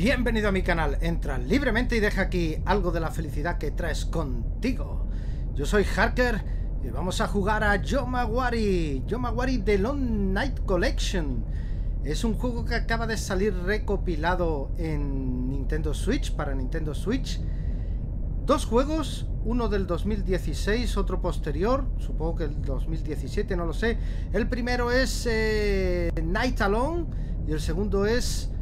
Bienvenido a mi canal, entra libremente y deja aquí algo de la felicidad que traes contigo. Yo soy Harker y vamos a jugar a Yomawari, Yomawari The Long Night Collection. Es un juego que acaba de salir recopilado en Nintendo Switch, para Nintendo Switch. Dos juegos, uno del 2016, otro posterior, supongo que el 2017, no lo sé. El primero es eh, Night Alone y el segundo es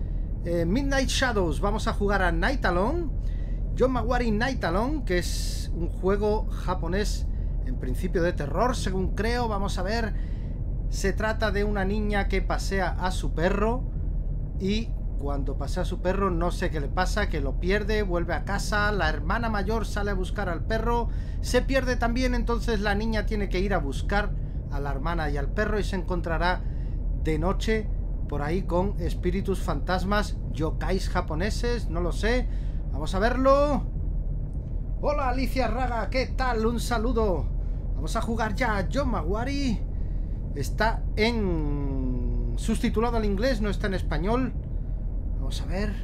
eh, Midnight Shadows. Vamos a jugar a Night Alone. John Maguire Night Alone, que es un juego japonés en principio de terror, según creo. Vamos a ver. Se trata de una niña que pasea a su perro y cuando pasea a su perro no sé qué le pasa, que lo pierde, vuelve a casa, la hermana mayor sale a buscar al perro, se pierde también, entonces la niña tiene que ir a buscar a la hermana y al perro y se encontrará de noche por ahí con espíritus fantasmas, yokais japoneses, no lo sé. Vamos a verlo. Hola Alicia Raga, ¿qué tal? Un saludo. Vamos a jugar ya John Maguari. Está en... Sustitulado al inglés, no está en español. Vamos a ver.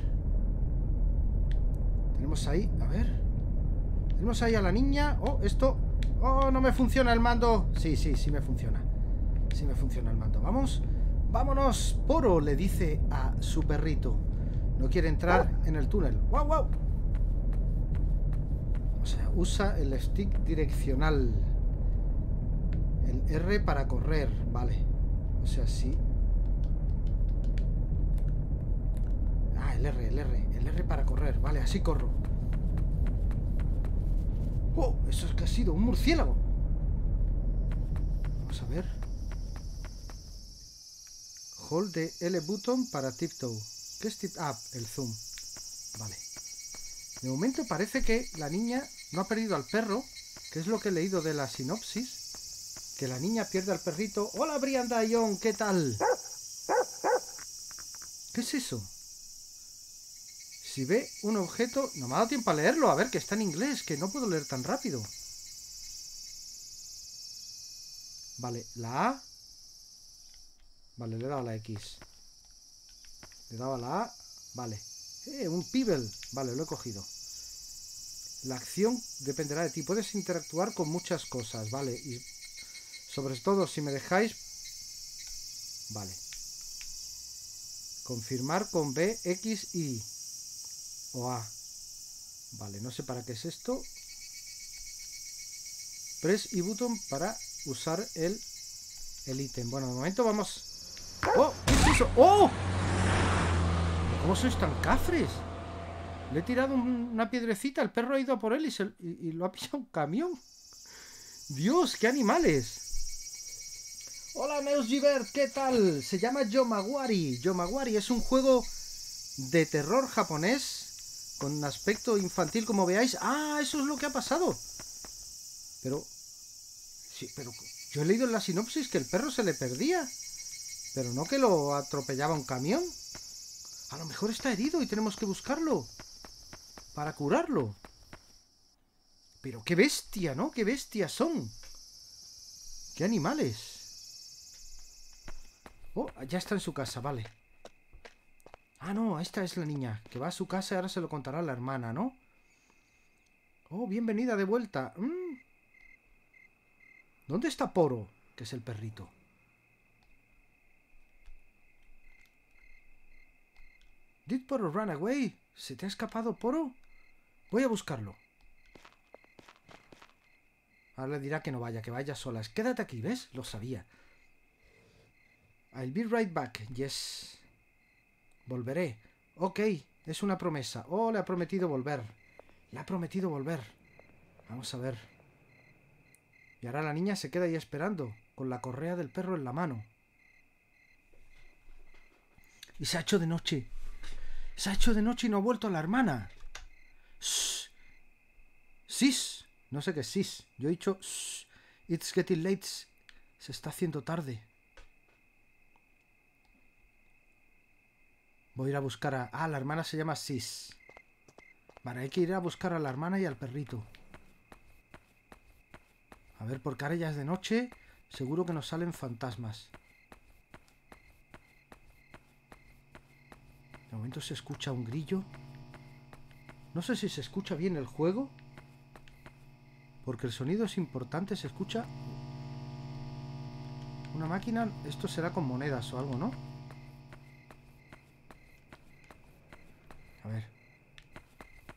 Tenemos ahí, a ver. Tenemos ahí a la niña. Oh, esto... Oh, no me funciona el mando. Sí, sí, sí me funciona. Sí me funciona el mando. Vamos. Vámonos. Poro le dice a su perrito. No quiere entrar en el túnel. ¡Wow, wow! O sea, usa el stick direccional. El R para correr. Vale. O sea, sí. Ah, el R, el R. El R para correr. Vale, así corro. ¡Oh! Eso es que ha sido un murciélago. Vamos a ver. Hold the L button para tiptoe. ¿Qué es tip up? El zoom. Vale. De momento parece que la niña no ha perdido al perro, que es lo que he leído de la sinopsis. Que la niña pierde al perrito. ¡Hola, Brian Dion! ¿Qué tal? ¿Qué es eso? Si ve un objeto... No me ha dado tiempo a leerlo. A ver, que está en inglés, que no puedo leer tan rápido. Vale, la A. Vale, le he dado la X. Le he dado la A. Vale. Eh, un Pibble. Vale, lo he cogido. La acción dependerá de ti. Puedes interactuar con muchas cosas, ¿vale? Y sobre todo, si me dejáis... Vale. Confirmar con B, X, Y. O A. Vale, no sé para qué es esto. Press y button para usar el, el ítem. Bueno, de momento vamos... ¡Oh! ¿Qué es eso? ¡Oh! ¿Cómo sois tan cafres? Le he tirado una piedrecita, el perro ha ido a por él y, se, y, lo ha pillado un camión. Dios, qué animales. Hola Neus Givert, ¿qué tal? Se llama Yomawari. Yomawari es un juego de terror japonés con aspecto infantil, como veáis. Ah, eso es lo que ha pasado. Pero... Sí, pero yo he leído en la sinopsis que el perro se le perdía. Pero no que lo atropellaba un camión. A lo mejor está herido y tenemos que buscarlo. Para curarlo. Pero qué bestia, ¿no? Qué bestias son. Qué animales. Oh, ya está en su casa, vale. Ah, no, esta es la niña. Que va a su casa y ahora se lo contará a la hermana, ¿no? Oh, bienvenida de vuelta. Mm. ¿Dónde está Poro? Que es el perrito. Did Poro run away? ¿Se te ha escapado Poro? Voy a buscarlo. Ahora le dirá que no vaya, que vaya solas. Quédate aquí, ¿ves? Lo sabía. I'll be right back. Yes. Volveré. Ok, es una promesa. Oh, le ha prometido volver. Le ha prometido volver. Vamos a ver. Y ahora la niña se queda ahí esperando, con la correa del perro en la mano. Y se ha hecho de noche. Se ha hecho de noche y no ha vuelto la hermana. Shh. Sis. No sé qué es sis. Yo he dicho Shh. It's getting late. Se está haciendo tarde. Voy a ir a buscar a... Ah, la hermana se llama Sis. Vale, hay que ir a buscar a la hermana y al perrito. A ver, porque ahora ya es de noche. Seguro que nos salen fantasmas. De momento se escucha un grillo. No sé si se escucha bien el juego. Porque el sonido es importante, se escucha... Una máquina, esto será con monedas o algo, ¿no? A ver.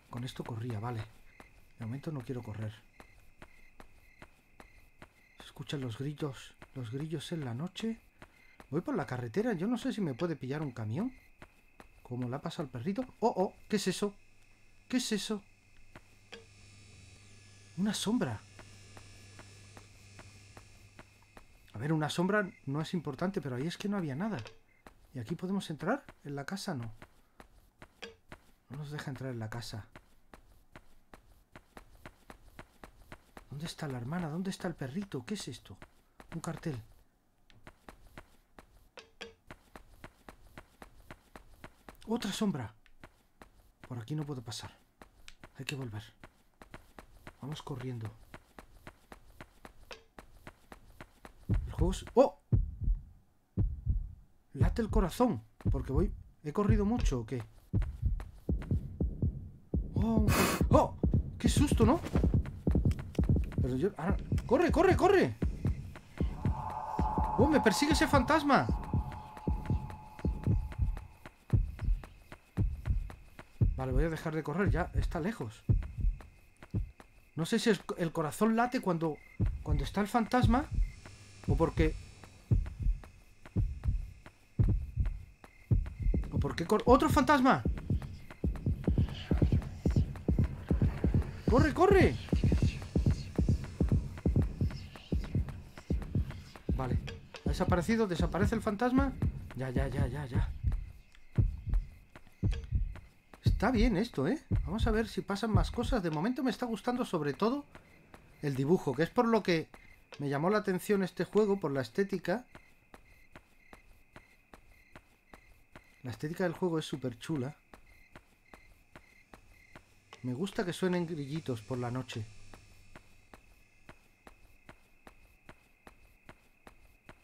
Con esto corría, vale. De momento no quiero correr. Se escuchan los grillos, los grillos en la noche. Voy por la carretera, yo no sé si me puede pillar un camión. Como la pasa al perrito. ¡Oh, oh! ¿Qué es eso? ¿Qué es eso? Una sombra. A ver, una sombra no es importante, pero ahí es que no había nada. ¿Y aquí podemos entrar? ¿En la casa no? No nos deja entrar en la casa. ¿Dónde está la hermana? ¿Dónde está el perrito? ¿Qué es esto? Un cartel. Otra sombra. Por aquí no puedo pasar. Hay que volver. Vamos corriendo. El juego es... ¡Oh! Late el corazón. Porque voy... ¿He corrido mucho o qué? ¡Oh! ¡Oh! ¡Qué susto, ¿no? Pero yo... ¡Corre, corre, corre! ¡Oh, me persigue ese fantasma! Vale, voy a dejar de correr, ya está lejos. No sé si el corazón late cuando, cuando está el fantasma o porque... ¿O porque... ¡Otro fantasma! ¡Corre, corre! Vale. ¿Ha desaparecido? ¿Desaparece el fantasma? Ya, ya, ya, ya, ya. Está bien esto, ¿eh? Vamos a ver si pasan más cosas. De momento me está gustando sobre todo el dibujo, que es por lo que me llamó la atención este juego, por la estética. La estética del juego es súper chula. Me gusta que suenen grillitos por la noche.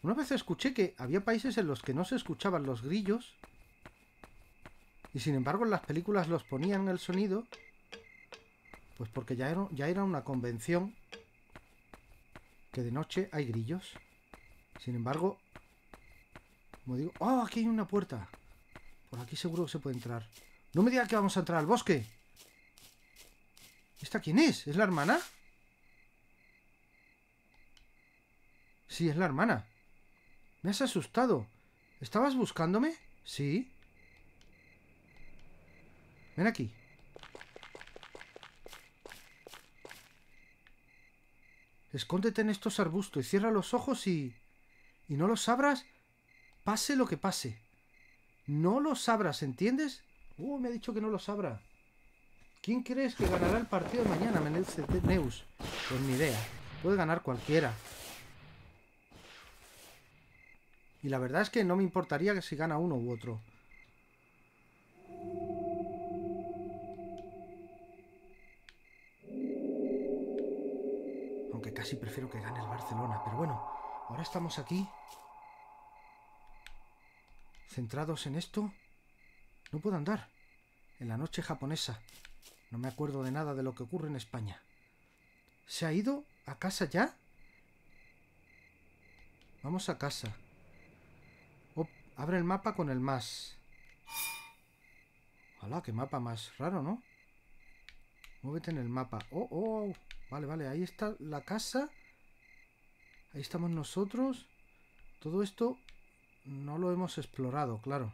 Una vez escuché que había países en los que no se escuchaban los grillos y sin embargo en las películas los ponían el sonido, pues porque ya era, ya era una convención que de noche hay grillos. Sin embargo, como digo, ¡oh! Aquí hay una puerta. Por aquí seguro que se puede entrar. No me diga que vamos a entrar al bosque. ¿Esta quién es? ¿Es la hermana? Sí, es la hermana. Me has asustado. ¿Estabas buscándome? Sí. Ven aquí. Escóndete en estos arbustos y cierra los ojos y... Y no los abras, pase lo que pase. No los abras, ¿entiendes? Uh, me ha dicho que no los abra. ¿Quién crees que ganará el partido de mañana, Neus? Pues ni idea. Puede ganar cualquiera. Y la verdad es que no me importaría que si gana uno u otro. Casi prefiero que gane el Barcelona. Pero bueno, ahora estamos aquí. Centrados en esto. No puedo andar. En la noche japonesa. No me acuerdo de nada de lo que ocurre en España. ¿Se ha ido a casa ya? Vamos a casa. abre el mapa con el más. Hola, qué mapa más raro, ¿no? Muévete en el mapa. Oh, oh. Vale, vale, ahí está la casa. Ahí estamos nosotros. Todo esto no lo hemos explorado, claro.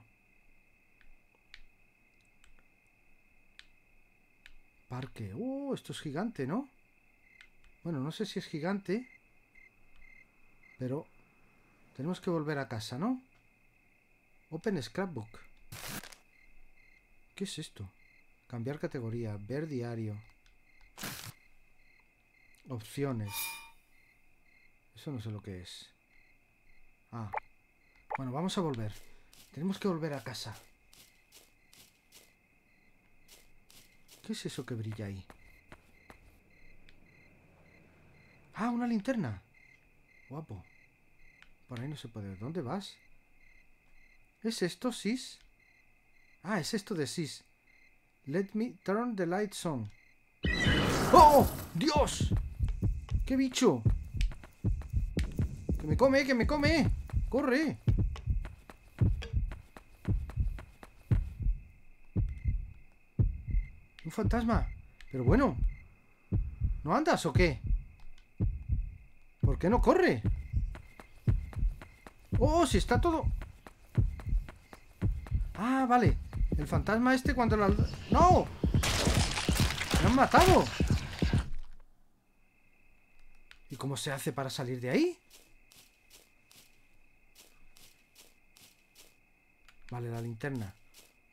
Parque. ¡Oh! Esto es gigante, ¿no? Bueno, no sé si es gigante. Pero tenemos que volver a casa, ¿no? Open Scrapbook. ¿Qué es esto? Cambiar categoría. Ver diario. Opciones. Eso no sé lo que es. Ah. Bueno, vamos a volver. Tenemos que volver a casa. ¿Qué es eso que brilla ahí? Ah, una linterna. Guapo. Por ahí no se puede. ¿Dónde vas? ¿Es esto, Sis? Ah, es esto de SIS. Let me turn the lights on. ¡Oh! ¡Dios! ¡Qué bicho! ¡Que me come, que me come! ¡Corre! Un fantasma. Pero bueno. ¿No andas o qué? ¿Por qué no corre? ¡Oh! Si está todo... Ah, vale. El fantasma este cuando la... ¡No! ¡Me han matado! ¿Y cómo se hace para salir de ahí? Vale, la linterna.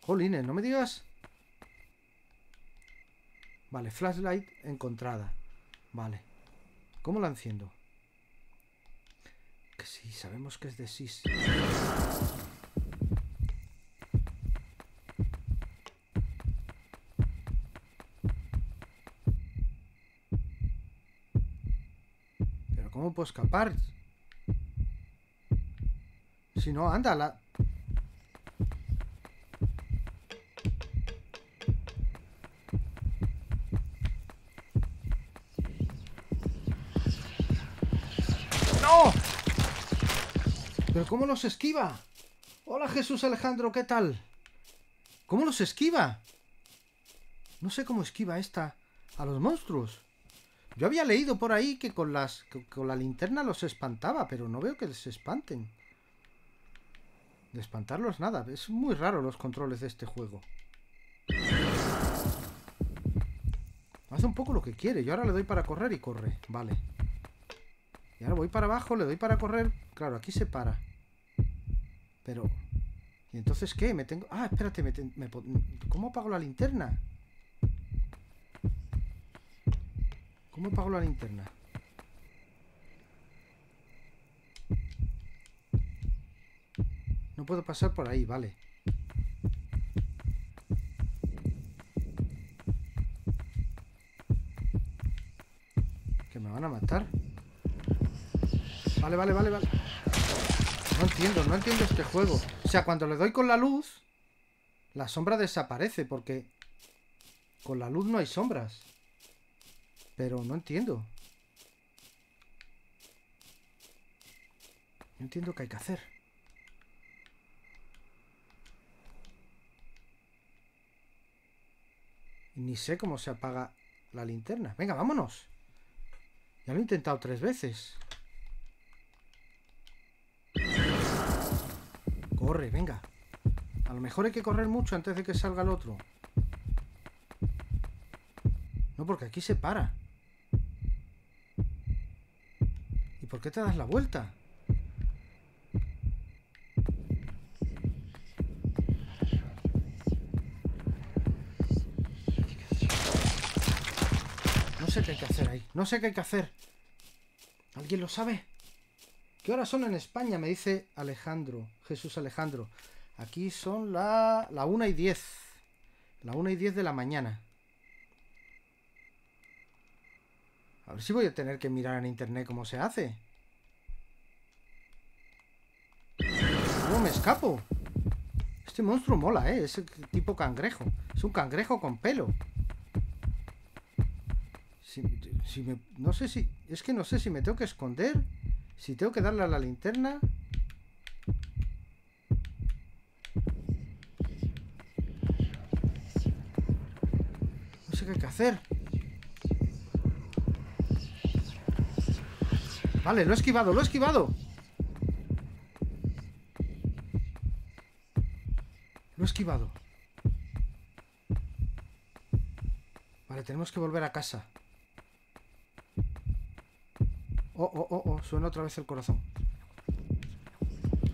Jolines, no me digas... Vale, flashlight encontrada. Vale. ¿Cómo la enciendo? Que sí, sabemos que es de SIS. Pero ¿cómo puedo escapar? Si no, anda, la... ¡No! ¿Pero cómo los esquiva? Hola Jesús Alejandro, ¿qué tal? ¿Cómo los esquiva? No sé cómo esquiva esta a los monstruos. Yo había leído por ahí que con las que con la linterna los espantaba, pero no veo que les espanten. De espantarlos nada. Es muy raro los controles de este juego. Hace un poco lo que quiere. Yo ahora le doy para correr y corre. Vale. Y ahora voy para abajo, le doy para correr. Claro, aquí se para. Pero... ¿Y entonces qué? Me tengo... Ah, espérate, me, me ¿cómo apago la linterna? ¿Cómo apago la linterna? No puedo pasar por ahí, vale. Que me van a matar. Vale, vale, vale, vale. No entiendo, no entiendo este juego. O sea, cuando le doy con la luz, la sombra desaparece porque con la luz no hay sombras. Pero no entiendo. No entiendo qué hay que hacer. Ni sé cómo se apaga la linterna. Venga, vámonos. Ya lo he intentado tres veces. Corre, venga. A lo mejor hay que correr mucho antes de que salga el otro. No, porque aquí se para. ¿Y por qué te das la vuelta? No sé qué hay que hacer ahí. No sé qué hay que hacer. ¿Alguien lo sabe? ¿Qué horas son en España? Me dice Alejandro. Jesús Alejandro. Aquí son la, la 1 y 10. La 1 y 10 de la mañana. A ver si voy a tener que mirar en internet cómo se hace. ¿Cómo me escapo? Este monstruo mola, ¿eh? Es el tipo cangrejo. Es un cangrejo con pelo. No sé si... Es que no sé si me tengo que esconder. Si tengo que darle a la linterna. No sé qué hay que hacer. Vale, lo he esquivado, lo he esquivado. Lo he esquivado. Vale, tenemos que volver a casa. Oh, oh, oh, oh, suena otra vez el corazón.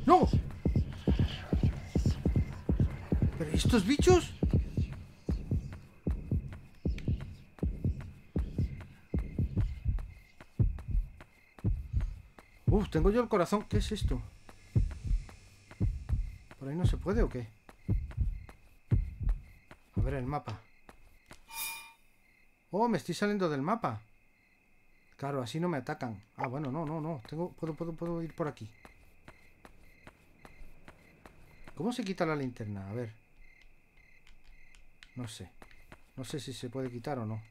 ¡No! ¿Pero ¿y estos bichos? Tengo yo el corazón. ¿Qué es esto? ¿Por ahí no se puede o qué? A ver el mapa. Oh, me estoy saliendo del mapa. Claro, así no me atacan. Ah, bueno, no, no, no. Tengo, puedo, puedo, puedo ir por aquí. ¿Cómo se quita la linterna? A ver. No sé. No sé si se puede quitar o no.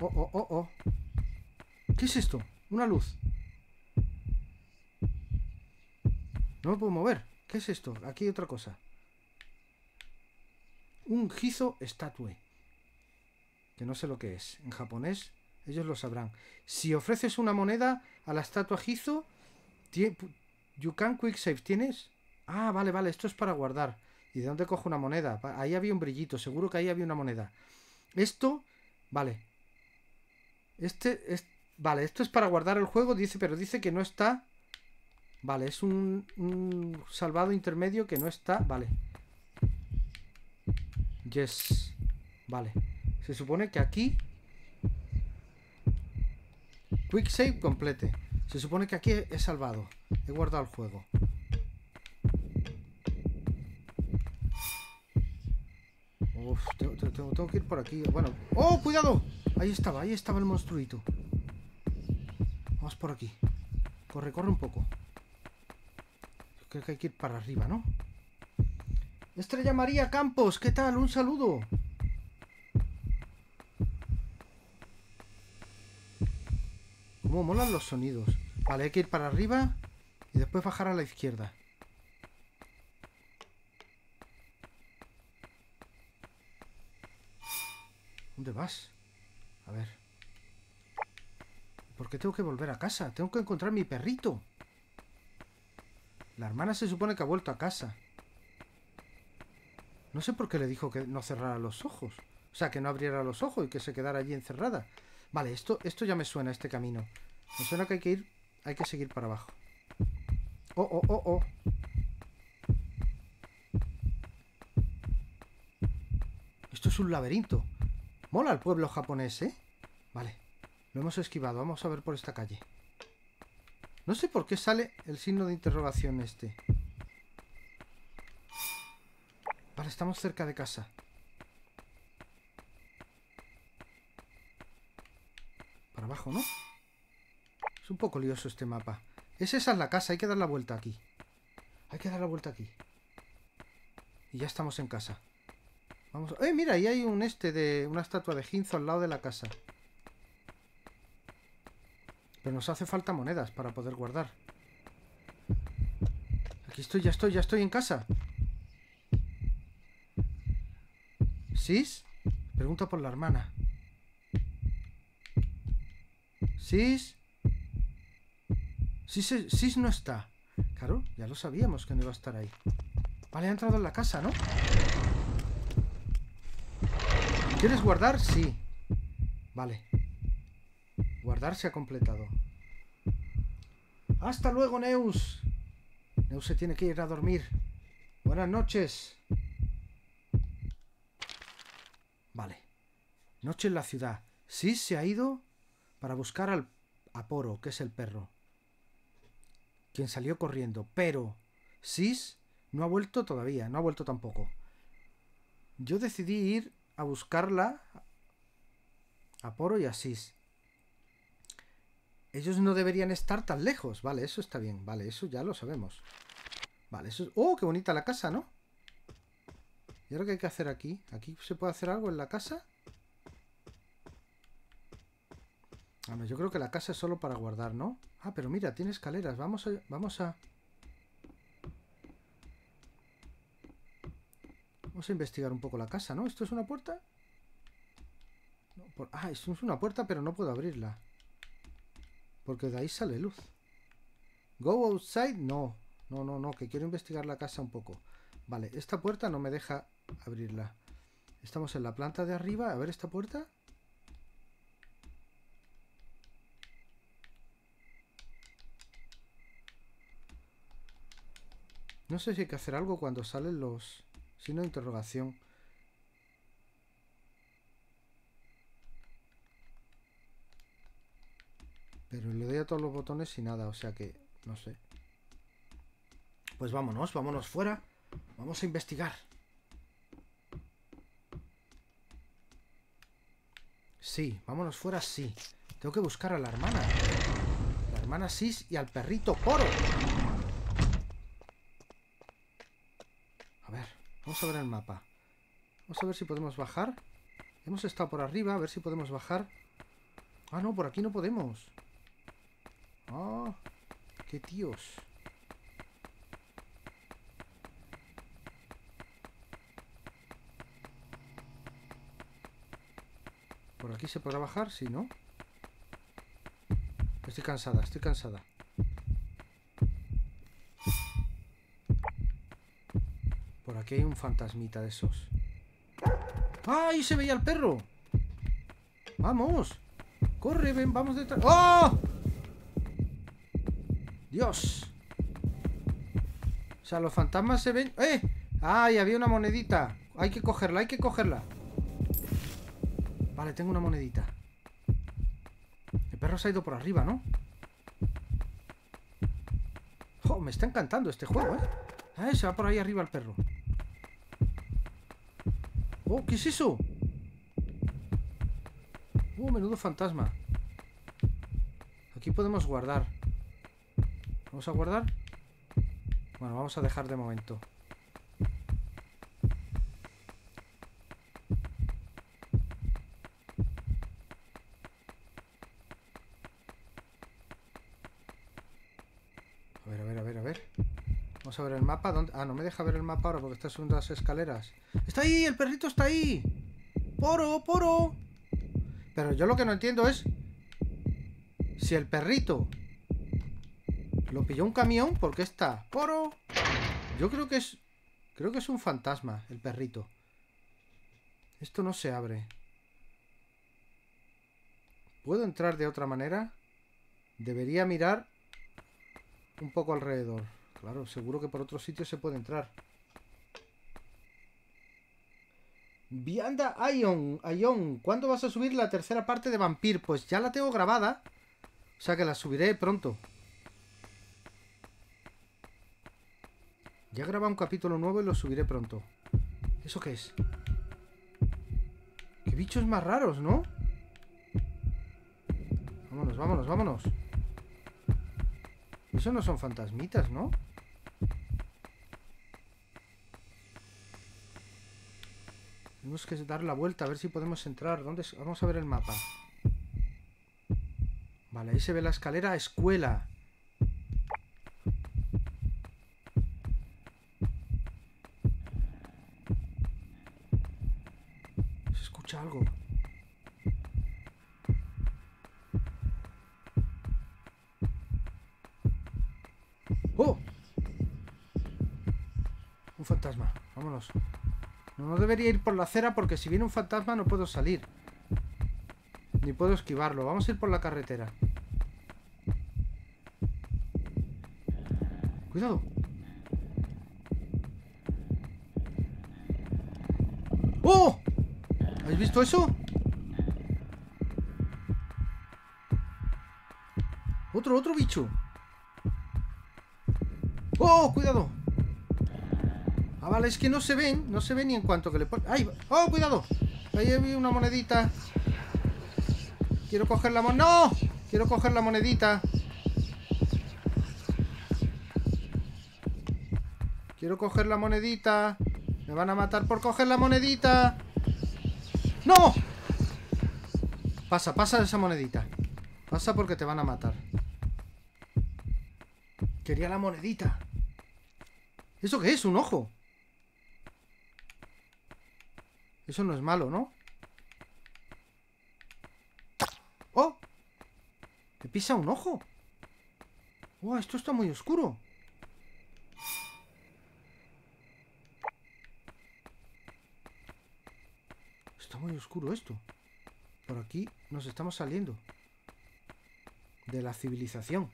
Oh, oh, oh, oh. ¿Qué es esto? Una luz. No me puedo mover. ¿Qué es esto? Aquí hay otra cosa. Un Gizo Statue. Que no sé lo que es. En japonés ellos lo sabrán. Si ofreces una moneda a la estatua Gizo, you can quick save. ¿Tienes? Ah, vale, vale. Esto es para guardar. ¿Y de dónde cojo una moneda? Ahí había un brillito. Seguro que ahí había una moneda. Esto, vale. Este, es, vale, esto es para guardar el juego, dice, pero dice que no está Vale, es un, un salvado intermedio que no está... Vale. Yes. Vale. Se supone que aquí... Quick save complete. Se supone que aquí he salvado. He guardado el juego. Uf, tengo, tengo, que ir por aquí. Bueno. ¡Oh, cuidado! Ahí estaba, ahí estaba el monstruito. Vamos por aquí. Corre, corre un poco. Creo que hay que ir para arriba, ¿no? Estrella María Campos, ¿qué tal? Un saludo. Cómo molan los sonidos. Vale, hay que ir para arriba y después bajar a la izquierda. ¿Dónde vas? A ver. ¿Por qué tengo que volver a casa? Tengo que encontrar mi perrito. La hermana se supone que ha vuelto a casa. No sé por qué le dijo que no cerrara los ojos. O sea, que no abriera los ojos y que se quedara allí encerrada. Vale, esto, esto ya me suena, este camino. Me suena que hay que ir... Hay que seguir para abajo. Oh, oh, oh, oh. Esto es un laberinto. Mola el pueblo japonés, ¿eh? Vale. Lo hemos esquivado. Vamos a ver por esta calle. No sé por qué sale el signo de interrogación este. Vale, estamos cerca de casa. Para abajo, ¿no? Es un poco lioso este mapa. Es esa es la casa, hay que dar la vuelta aquí. Hay que dar la vuelta aquí. Y ya estamos en casa. Vamos. ¡Eh, mira! Ahí hay un este de. una estatua de Ginzo al lado de la casa. Pero nos hace falta monedas para poder guardar. Aquí estoy, ya estoy, ya estoy en casa. ¿Sis? Pregunta por la hermana. ¿Sis? ¿Sis, Sis no está? Claro, ya lo sabíamos que no iba a estar ahí. Vale, ha entrado en la casa, ¿no? ¿Quieres guardar? Sí. Vale. Se ha completado. ¡Hasta luego, Neus! Neus se tiene que ir a dormir. Buenas noches. Vale. Noche en la ciudad. Sí se ha ido para buscar al Aporo, que es el perro. Quien salió corriendo. Pero Sis no ha vuelto todavía. No ha vuelto tampoco. Yo decidí ir a buscarla a Poro y a Sis. Ellos no deberían estar tan lejos. Vale, eso está bien. Vale, eso ya lo sabemos. Vale, eso... ¡Oh, qué bonita la casa, ¿no? ¿Y ahora qué hay que hacer aquí? ¿Aquí se puede hacer algo en la casa? Bueno, yo creo que la casa es solo para guardar, ¿no? Ah, pero mira, tiene escaleras. Vamos a... Vamos a... Vamos a investigar un poco la casa, ¿no? ¿Esto es una puerta? Ah, esto es una puerta, pero no puedo abrirla. Porque de ahí sale luz. Go outside, no. No, no, no, que quiero investigar la casa un poco. Vale, esta puerta no me deja abrirla. Estamos en la planta de arriba. A ver esta puerta. No sé si hay que hacer algo cuando salen los signos de interrogación. Pero le doy a todos los botones y nada, o sea que no sé. Pues vámonos, vámonos fuera. Vamos a investigar. Sí, vámonos fuera, sí. Tengo que buscar a la hermana. La hermana Sis y al perrito Poro. A ver. Vamos a ver el mapa. Vamos a ver si podemos bajar. Hemos estado por arriba, a ver si podemos bajar. Ah, no, por aquí no podemos. Ah, qué tíos. ¿Por aquí se podrá bajar? Sí, ¿no? Estoy cansada, estoy cansada. Por aquí hay un fantasmita de esos. ¡Ahí se veía el perro! ¡Vamos! ¡Corre! Ven, vamos detrás. ¡Oh! ¡Dios! O sea, los fantasmas se ven... ¡Eh! ¡Ay! Había una monedita. Hay que cogerla, hay que cogerla. Vale, tengo una monedita. El perro se ha ido por arriba, ¿no? Oh, me está encantando este juego, ¿eh? Ah, se va por ahí arriba el perro. Oh, ¿qué es eso? Oh, menudo fantasma. Aquí podemos guardar. ¿Vamos a guardar? Bueno, vamos a dejar de momento. A ver, a ver, a ver, a ver. Vamos a ver el mapa. Ah, no me deja ver el mapa ahora porque está subiendo las escaleras. ¡Está ahí! ¡El perrito está ahí! ¡Poro, poro! Pero yo lo que no entiendo es... Si el perrito... Lo pilló un camión, ¿por qué está? ¡Poro! Yo creo que es... Creo que es un fantasma, el perrito. Esto no se abre. ¿Puedo entrar de otra manera? Debería mirar un poco alrededor. Claro, seguro que por otro sitio se puede entrar. Vianda Ion, Ion, ¿cuándo vas a subir la tercera parte de Vampir? Pues ya la tengo grabada. O sea que la subiré pronto. Ya he grabado un capítulo nuevo y lo subiré pronto. ¿Eso qué es? Qué bichos más raros, ¿no? Vámonos, vámonos, vámonos. Eso no son fantasmitas, ¿no? Tenemos que dar la vuelta a ver si podemos entrar. ¿Dónde? Vamos a ver el mapa. Vale, ahí se ve la escalera escuela. Se escucha algo. ¡Oh! Un fantasma. No debería ir por la acera porque si viene un fantasma no puedo salir. Ni puedo esquivarlo. Vamos a ir por la carretera. Cuidado. ¡Oh! ¿Habéis visto eso? Otro, otro bicho. ¡Oh! ¡Cuidado! Ah, vale, es que no se ven. No se ven ni en cuanto que le ponen... ¡Ay! ¡Oh, cuidado! Ahí había una monedita. Quiero coger la monedita. ¡No! Quiero coger la monedita. Quiero coger la monedita. Me van a matar por coger la monedita. ¡No! Pasa, pasa esa monedita. Pasa porque te van a matar. Quería la monedita. ¿Eso qué es? ¿Un ojo? Eso no es malo, ¿no? ¡Oh! ¿Me pisa un ojo? ¡Oh, esto está muy oscuro! Está muy oscuro esto. Por aquí nos estamos saliendo. De la civilización.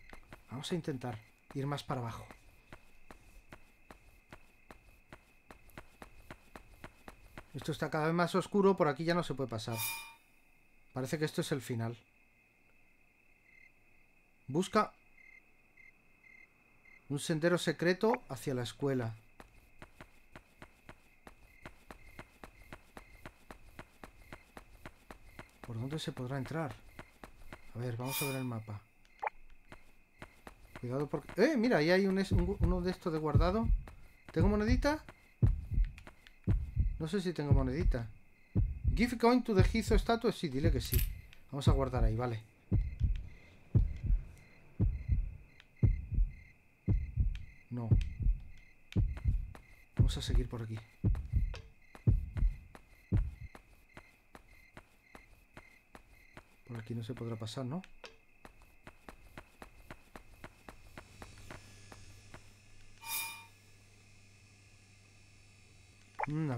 Vamos a intentar ir más para abajo. Esto está cada vez más oscuro, por aquí ya no se puede pasar. Parece que esto es el final. Busca un sendero secreto hacia la escuela. ¿Por dónde se podrá entrar? A ver, vamos a ver el mapa. Cuidado porque... ¡Eh! Mira, ahí hay un, uno de estos de guardado. ¿Tengo monedita? No sé si tengo monedita. Give coin to the Gizo statue. Sí, dile que sí. Vamos a guardar ahí, vale. No. Vamos a seguir por aquí. Por aquí no se podrá pasar, ¿no?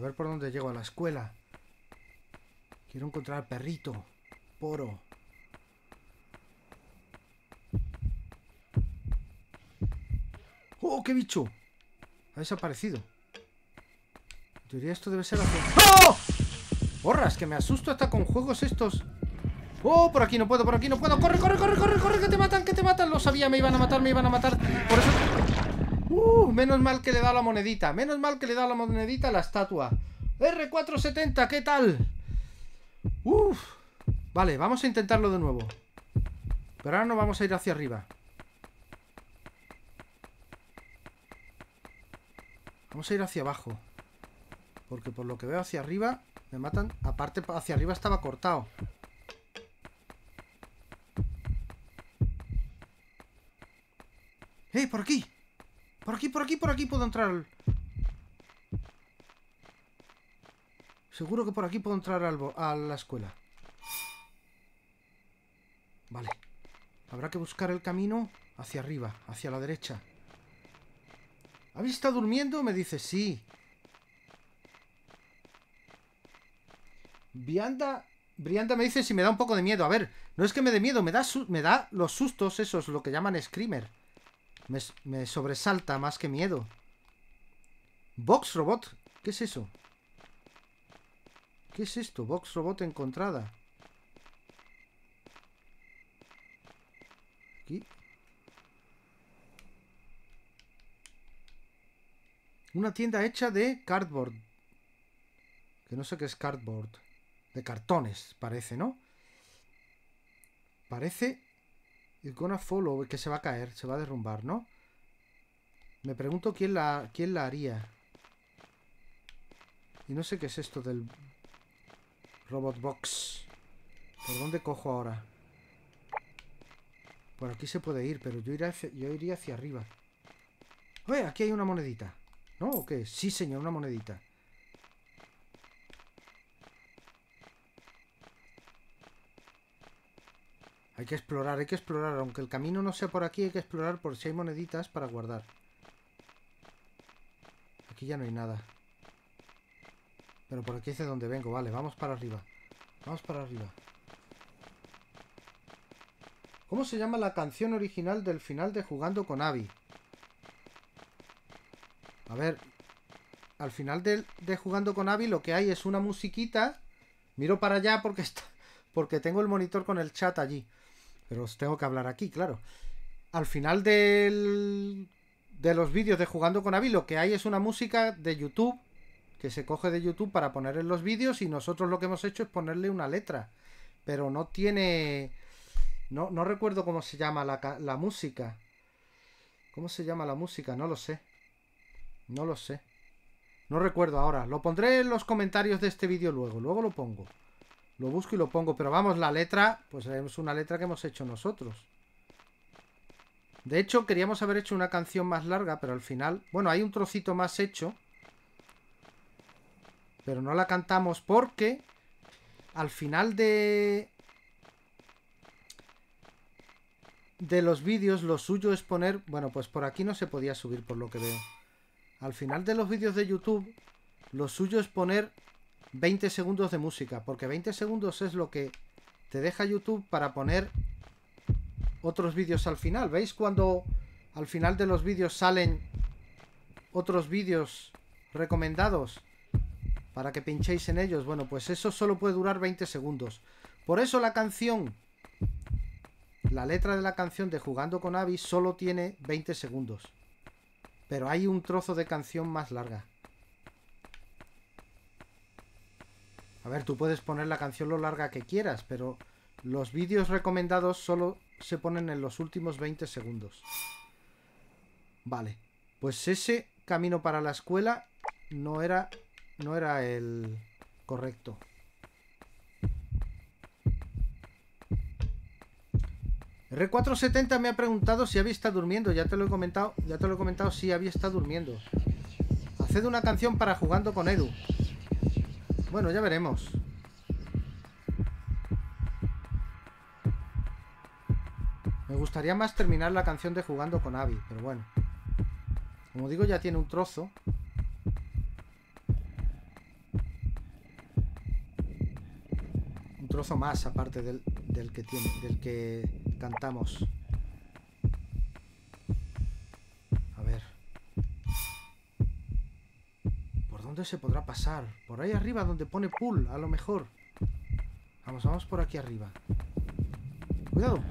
Ver por dónde llego a la escuela. Quiero encontrar al perrito. Poro. ¡Oh, qué bicho! Ha desaparecido. En teoría esto debe ser... ¡Oh! ¡Borras! Que me asusto hasta con juegos estos. ¡Oh! Por aquí no puedo, por aquí no puedo. ¡Corre, corre, corre, corre, corre! ¡Que te matan, que te matan! Lo sabía, me iban a matar, me iban a matar. Por eso... ¡Uh! Menos mal que le da la monedita. Menos mal que le da la monedita a la estatua. R470, ¿qué tal? Uf. Vale, vamos a intentarlo de nuevo. Pero ahora no vamos a ir hacia arriba. Vamos a ir hacia abajo. Porque por lo que veo hacia arriba me matan. Aparte, hacia arriba estaba cortado. ¡Eh, por aquí! Por aquí, por aquí, por aquí puedo entrar Seguro que por aquí puedo entrar a la escuela. Vale. Habrá que buscar el camino hacia arriba, hacia la derecha. ¿Habéis estado durmiendo? Me dice, sí. Brianda, Brianda me dice si me da un poco de miedo. A ver, no es que me dé miedo, me da, me da los sustos esos, lo que llaman screamer. Me, sobresalta más que miedo. Box Robot, ¿qué es eso? ¿Qué es esto? Box Robot encontrada. Aquí. Una tienda hecha de cardboard. Que no sé qué es cardboard. De cartones, parece, ¿no? Parece... It's gonna follow, que se va a caer, se va a derrumbar, ¿no? Me pregunto quién la, quién la haría. Y no sé qué es esto del Robot Box. ¿Por dónde cojo ahora? Por aquí se puede ir, pero yo, yo iría hacia arriba. ¡Oye! Aquí hay una monedita. ¿No? ¿O qué? Sí, señor, una monedita. Hay que explorar, hay que explorar. Aunque el camino no sea por aquí, hay que explorar por si hay moneditas para guardar. Aquí ya no hay nada. Pero por aquí es de donde vengo. Vale, vamos para arriba. Vamos para arriba. ¿Cómo se llama la canción original del final de Jugando con Abby? A ver, al final de, jugando con Abby lo que hay es una musiquita. Miro para allá porque está, porque tengo el monitor con el chat allí. Pero os tengo que hablar aquí, claro. Al final del, de los vídeos de jugando con Abby lo que hay es una música de YouTube que se coge de YouTube para poner en los vídeos y nosotros lo que hemos hecho es ponerle una letra. Pero no tiene... No, no recuerdo cómo se llama la, la música. ¿Cómo se llama la música? No lo sé. No lo sé. No recuerdo ahora. Lo pondré en los comentarios de este vídeo luego. Luego lo pongo. Lo busco y lo pongo. Pero vamos, la letra, pues es una letra que hemos hecho nosotros. De hecho, queríamos haber hecho una canción más larga, pero al final... Bueno, hay un trocito más hecho. Pero no la cantamos porque... Al final de... De los vídeos, lo suyo es poner... Bueno, pues por aquí no se podía subir por lo que veo. Al final de los vídeos de YouTube, lo suyo es poner 20 segundos de música, porque 20 segundos es lo que te deja YouTube para poner otros vídeos al final. ¿Veis cuando al final de los vídeos salen otros vídeos recomendados para que pinchéis en ellos? Bueno, pues eso solo puede durar 20 segundos. Por eso la canción, la letra de la canción de Jugando con Avi solo tiene 20 segundos. Pero hay un trozo de canción más larga. A ver, tú puedes poner la canción lo larga que quieras, pero los vídeos recomendados solo se ponen en los últimos 20 segundos. Vale, pues ese camino para la escuela no era no era el correcto. R470 me ha preguntado si había estado durmiendo. Ya te lo he comentado. Ya te lo he comentado si había estado durmiendo. Haced una canción para jugando con Edu. Bueno, ya veremos. Me gustaría más terminar la canción de jugando con Abby, pero bueno. Como digo, ya tiene un trozo. Un trozo más aparte del, del que tiene, del que cantamos. Dónde se podrá pasar? Por ahí arriba donde pone pool, a lo mejor. Vamos, vamos por aquí arriba. Cuidado.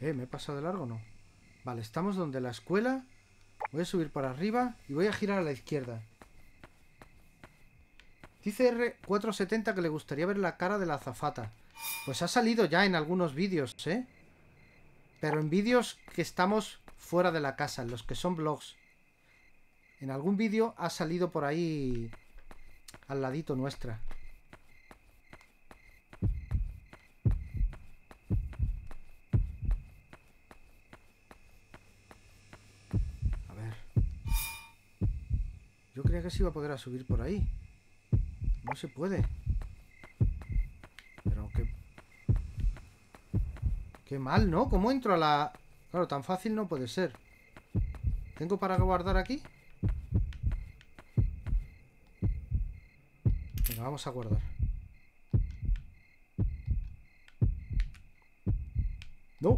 Eh, ¿me he pasado de largo o no? Vale, estamos donde la escuela. Voy a subir para arriba y voy a girar a la izquierda. Dice R470 que le gustaría ver la cara de la azafata. Pues ha salido ya en algunos vídeos, ¿eh? Pero en vídeos que estamos fuera de la casa, en los que son vlogs. En algún vídeo ha salido por ahí al ladito nuestra. creía que se iba a poder subir por ahí. No se puede. Pero qué... Qué mal, ¿no? ¿Cómo entro a la...? Claro, tan fácil no puede ser. ¿Tengo para guardar aquí? Venga, vamos a guardar. No.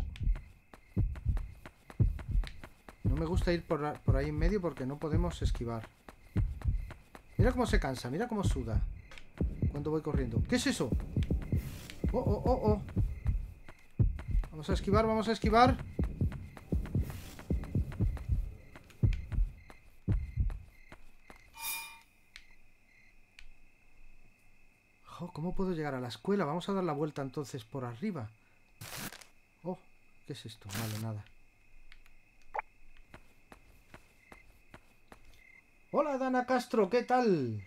No me gusta ir por, por ahí en medio porque no podemos esquivar. Mira cómo se cansa, mira cómo suda. Cuando voy corriendo. ¿Qué es eso? Oh, oh, oh, oh. Vamos a esquivar, vamos a esquivar. ¿Cómo puedo llegar a la escuela? Vamos a dar la vuelta entonces por arriba. Oh, ¿qué es esto? Vale, nada. Hola, Dana Castro, ¿qué tal?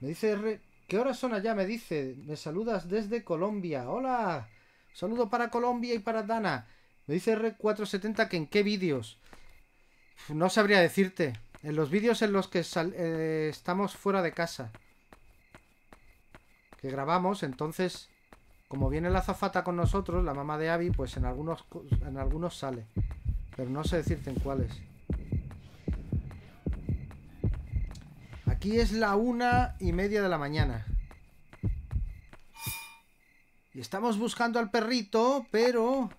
Me dice R... ¿Qué horas son allá? Me dice. Me saludas desde Colombia. Hola. Saludo para Colombia y para Dana. Me dice R470 que en qué vídeos. No sabría decirte. En los vídeos en los que eh, estamos fuera de casa. Que grabamos, entonces... Como viene la zafata con nosotros, la mamá de Abby, pues en algunos, en algunos sale. Pero no sé decirte en cuáles. Aquí es la una y media de la mañana. Estamos buscando al perrito, pero...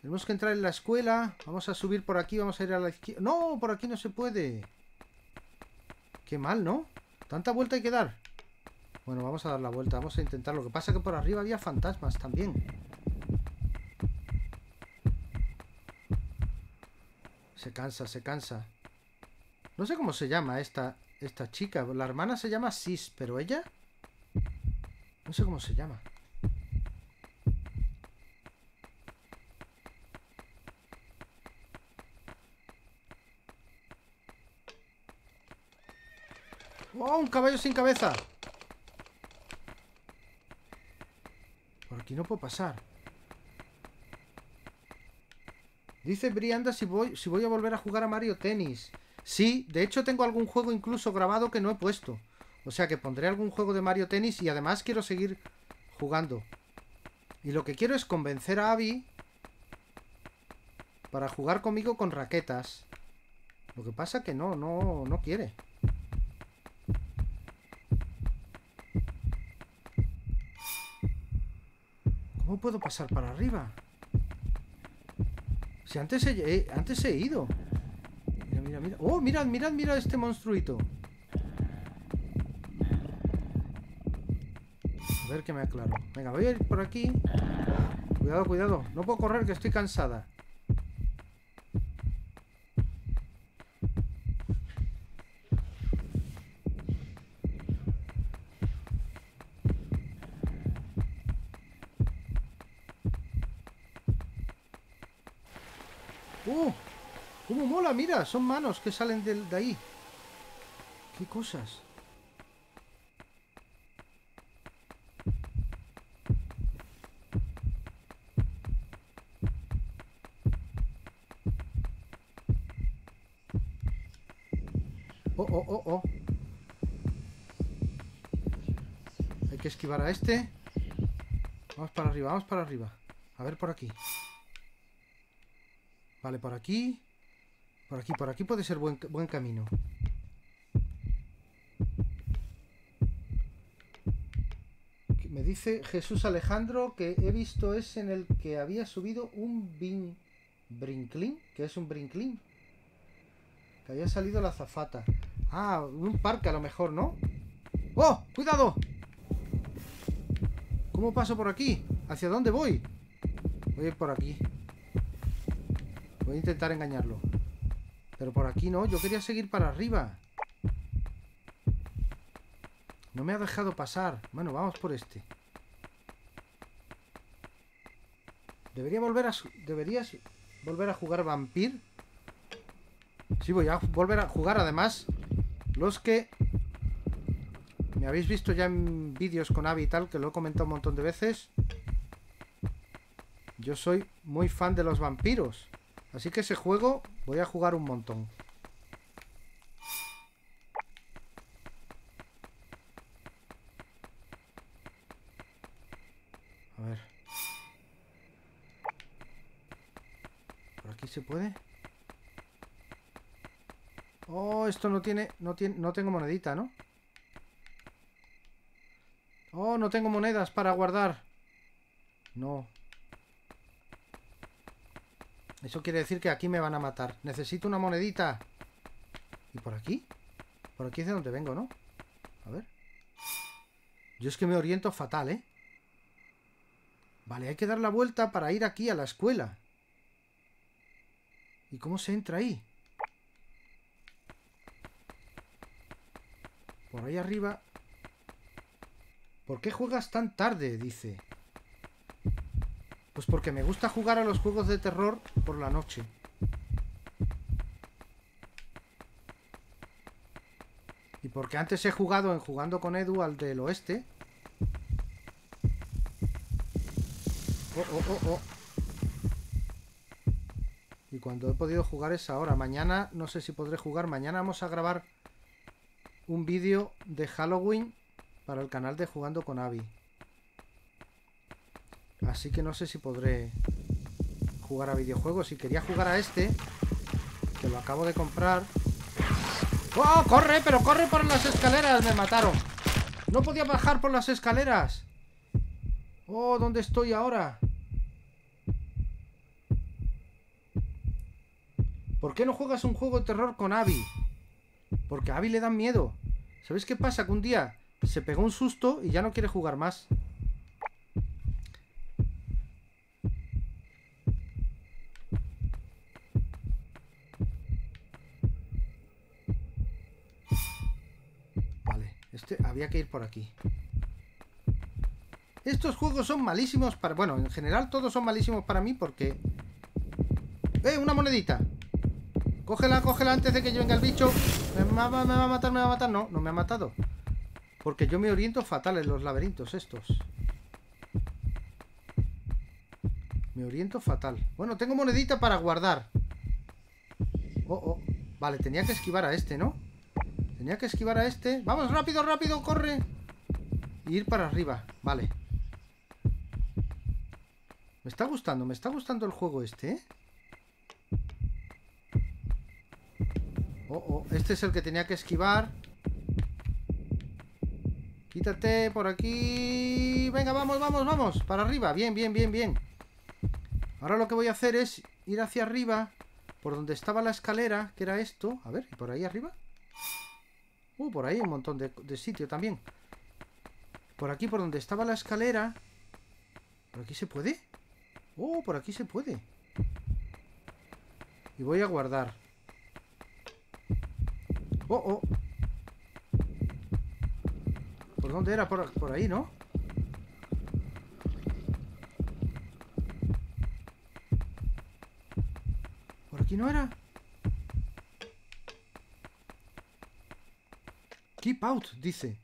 Tenemos que entrar en la escuela. Vamos a subir por aquí, vamos a ir a la izquierda. ¡No! Por aquí no se puede. Qué mal, ¿no? Tanta vuelta hay que dar. Bueno, vamos a dar la vuelta, vamos a intentar. Lo que pasa es que por arriba había fantasmas también. Se cansa, se cansa. No sé cómo se llama esta, esta chica. La hermana se llama Sis, pero ella... No sé cómo se llama. ¡Oh, un caballo sin cabeza! Por aquí no puedo pasar. Dice Brianda si voy, si voy a volver a jugar a Mario Tennis. Sí, de hecho tengo algún juego incluso grabado que no he puesto. O sea que pondré algún juego de Mario Tennis y además quiero seguir jugando. Y lo que quiero es convencer a Abby para jugar conmigo con raquetas. Lo que pasa que no, no, no quiere. ¿Cómo puedo pasar para arriba? Si antes he, antes he ido. Oh, mirad, mirad, mirad este monstruito. ver que me aclaro. Venga, voy a ir por aquí. Cuidado, cuidado. No puedo correr, que estoy cansada. ¡Uh! ¡Cómo mola! Mira, son manos que salen de, de ahí. ¡Qué cosas! Esquivar este. Vamos para arriba, vamos para arriba. A ver por aquí. Vale, por aquí. Por aquí, por aquí puede ser buen, buen camino. Me dice Jesús Alejandro que he visto es en el que había subido un bin, Brinklin, que es un Brinklin. Que había salido la zafata. Ah, un parque a lo mejor, ¿no? ¡Oh! ¡Cuidado! ¿Cómo paso por aquí? ¿Hacia dónde voy? Voy a ir por aquí. Voy a intentar engañarlo. Pero por aquí no, yo quería seguir para arriba. No me ha dejado pasar. Bueno, vamos por este. Debería volver a... ¿Deberías volver a jugar Vampir? Sí, voy a volver a jugar además. Los que... Me habéis visto ya en vídeos con Abby y tal, que lo he comentado un montón de veces. Yo soy muy fan de los vampiros. Así que ese juego voy a jugar un montón. A ver. ¿Por aquí se puede? Oh, esto no tiene... No, tiene, no tengo monedita, ¿no? No tengo monedas para guardar. No. Eso quiere decir que aquí me van a matar. Necesito una monedita. ¿Y por aquí? Por aquí es de donde vengo, ¿no? A ver. Yo es que me oriento fatal, ¿eh? Vale, hay que dar la vuelta para ir aquí a la escuela. ¿Y cómo se entra ahí? Por ahí arriba... ¿Por qué juegas tan tarde? Dice. Pues porque me gusta jugar a los juegos de terror por la noche. Y porque antes he jugado en jugando con Edu al del oeste. Oh, oh, oh, oh. Y cuando he podido jugar es ahora. Mañana no sé si podré jugar. Mañana vamos a grabar un vídeo de Halloween para el canal de Jugando con Abby. Así que no sé si podré jugar a videojuegos. Si quería jugar a este, que lo acabo de comprar. ¡Oh, corre! Pero corre por las escaleras. Me mataron. No podía bajar por las escaleras. Oh, ¿dónde estoy ahora? ¿Por qué no juegas un juego de terror con Abby? Porque a Abby le dan miedo. ¿Sabes qué pasa? Que un día se pegó un susto y ya no quiere jugar más. había que ir por aquí. Estos juegos son malísimos para... Bueno, en general todos son malísimos para mí porque... ¡Eh! ¡Una monedita! Cógela, cógela antes de que yo venga el bicho. ¿Me va, me va a matar, me va a matar? No, no me ha matado. Porque yo me oriento fatal en los laberintos estos. Me oriento fatal. Bueno, tengo monedita para guardar. Oh, oh. Vale, tenía que esquivar a este, ¿no? Tenía que esquivar a este. ¡Vamos, rápido, rápido! ¡Corre! Y ir para arriba. Vale. Me está gustando, me está gustando el juego este, ¿eh? Oh, oh, este es el que tenía que esquivar. Quítate por aquí. Venga, vamos, vamos, vamos. Para arriba. Bien, bien, bien, bien. Ahora lo que voy a hacer es ir hacia arriba. Por donde estaba la escalera, que era esto. A ver, ¿y por ahí arriba? Uh, por ahí un montón de, de sitio también. Por aquí, por donde estaba la escalera. ¿Por aquí se puede? Oh, por aquí se puede. Y voy a guardar. Oh, oh. ¿Por dónde era? Por, por ahí, ¿no? ¿Por aquí no era? Keep out, dice.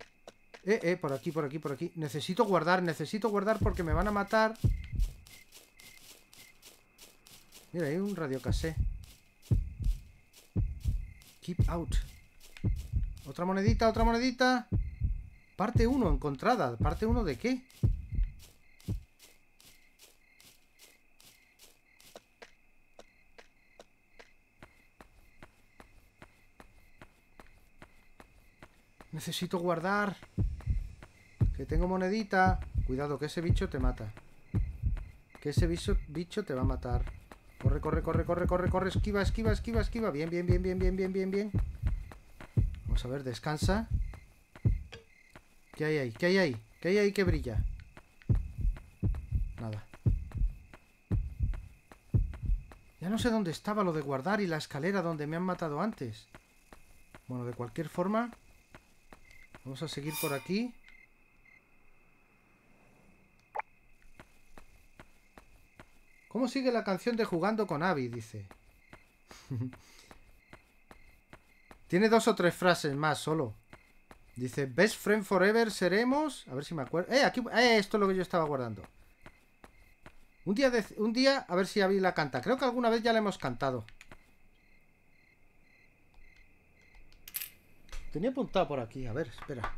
Eh, eh, por aquí, por aquí, por aquí. Necesito guardar, necesito guardar porque me van a matar. Mira, hay un radiocasé. Keep out. Otra monedita, otra monedita. Parte 1 encontrada. ¿Parte 1 de qué? Necesito guardar. Que tengo monedita. Cuidado, que ese bicho te mata. Que ese bicho, te va a matar. Corre, corre, corre, corre, corre, corre. Esquiva, esquiva, esquiva, esquiva. Bien, bien, bien, bien, bien, bien, bien, bien. Vamos a ver, descansa. ¿Qué hay ahí? ¿Qué hay ahí? ¿Qué hay ahí que brilla? Nada. Ya no sé dónde estaba lo de guardar y la escalera donde me han matado antes. Bueno, de cualquier forma... Vamos a seguir por aquí. ¿Cómo sigue la canción de Jugando con Abby? Dice. Tiene dos o tres frases más solo. Dice, Best Friend Forever seremos... A ver si me acuerdo... ¡Eh! Aquí... ¡Eh! Esto es lo que yo estaba guardando. Un día, un día a ver si Abby la canta. Creo que alguna vez ya la hemos cantado. Tenía apuntado por aquí. A ver, espera.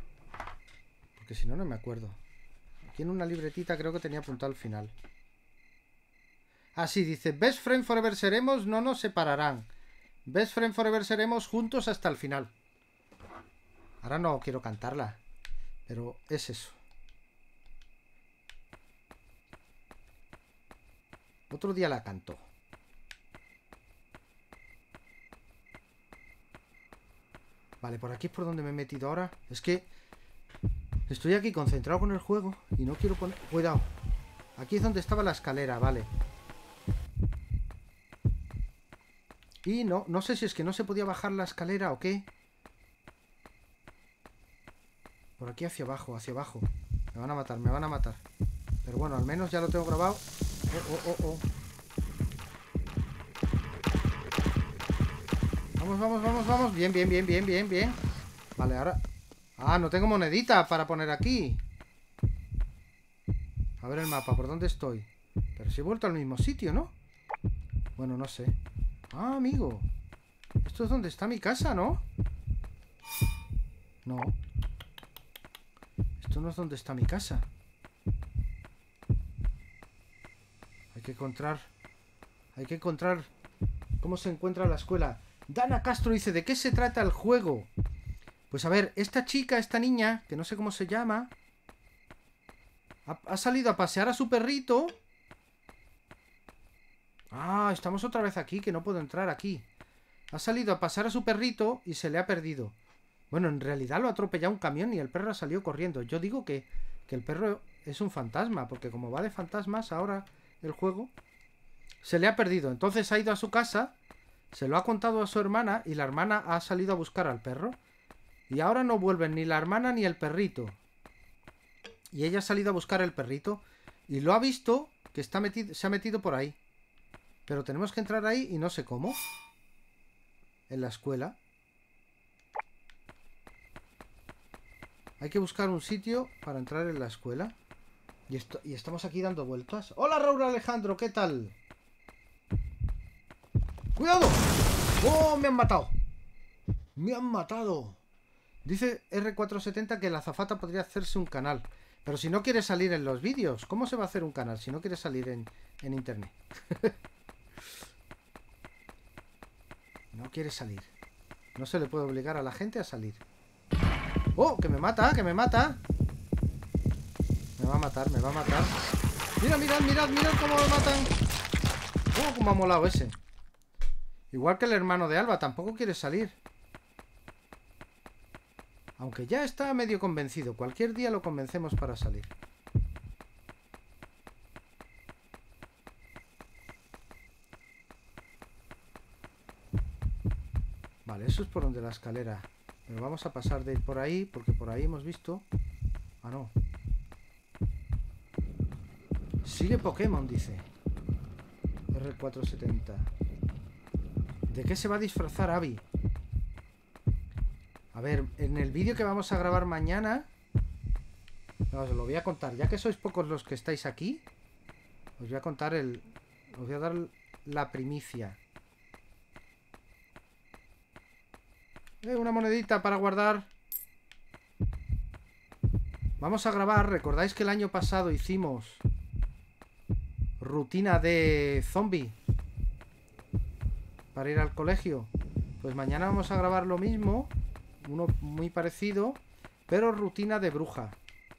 Porque si no, no me acuerdo. Aquí en una libretita creo que tenía apuntado al final. Así dice, Best Friend Forever seremos, no nos separarán. Best Friend Forever seremos juntos hasta el final. Ahora no quiero cantarla, pero es eso. Otro día la canto. Vale, por aquí es por donde me he metido ahora. Es que estoy aquí concentrado con el juego y no quiero poner... Cuidado. Aquí es donde estaba la escalera, vale. Y no, no sé si es que no se podía bajar la escalera o qué. Por aquí hacia abajo, hacia abajo. Me van a matar, me van a matar. Pero bueno, al menos ya lo tengo grabado. Oh, oh, oh, oh. Vamos, vamos, vamos, vamos. Bien, bien, bien, bien, bien, bien. Vale, ahora... Ah, no tengo monedita para poner aquí. A ver el mapa, ¿por dónde estoy? Pero si he vuelto al mismo sitio, ¿no? Bueno, no sé. Ah, amigo. Esto es donde está mi casa, ¿no? No. Esto no es donde está mi casa. Hay que encontrar... Hay que encontrar... ¿Cómo se encuentra la escuela? Dana Castro dice, ¿de qué se trata el juego? Pues a ver, esta chica, esta niña, que no sé cómo se llama... Ha, ha salido a pasear a su perrito Ah, estamos otra vez aquí, que no puedo entrar aquí. Ha salido a pasar a su perrito y se le ha perdido. Bueno, en realidad lo ha atropellado un camión y el perro ha salido corriendo. Yo digo que, que el perro es un fantasma, porque como va de fantasmas ahora el juego, se le ha perdido. Entonces ha ido a su casa, se lo ha contado a su hermana y la hermana ha salido a buscar al perro. Y ahora no vuelven ni la hermana ni el perrito. Y ella ha salido a buscar el perrito y lo ha visto que está metido, se ha metido por ahí. Pero tenemos que entrar ahí y no sé cómo. En la escuela. Hay que buscar un sitio para entrar en la escuela. Y, esto, y estamos aquí dando vueltas. ¡Hola, Raúl Alejandro! ¿Qué tal? ¡Cuidado! ¡Oh, me han matado! ¡Me han matado! Dice R470 que la azafata podría hacerse un canal. Pero si no quiere salir en los vídeos, ¿cómo se va a hacer un canal si no quiere salir en, en internet? No quiere salir. No se le puede obligar a la gente a salir. ¡Oh! ¡Que me mata! ¡Que me mata! Me va a matar, me va a matar. ¡Mira, mirad, mirad, mirad cómo me matan! ¡Oh! Cómo ha molado ese. Igual que el hermano de Alba, tampoco quiere salir. Aunque ya está medio convencido. Cualquier día lo convencemos para salir. Vale, eso es por donde la escalera. Pero vamos a pasar de ir por ahí, porque por ahí hemos visto... Ah, no. Sigue Pokémon, dice. R470. ¿De qué se va a disfrazar Abby? A ver, en el vídeo que vamos a grabar mañana... os lo voy a contar. Ya que sois pocos los que estáis aquí, os voy a contar el... Os voy a dar la primicia. Eh, una monedita para guardar. Vamos a grabar. ¿Recordáis que el año pasado hicimos rutina de zombie? Para ir al colegio. Pues mañana vamos a grabar lo mismo. Uno muy parecido. Pero rutina de bruja.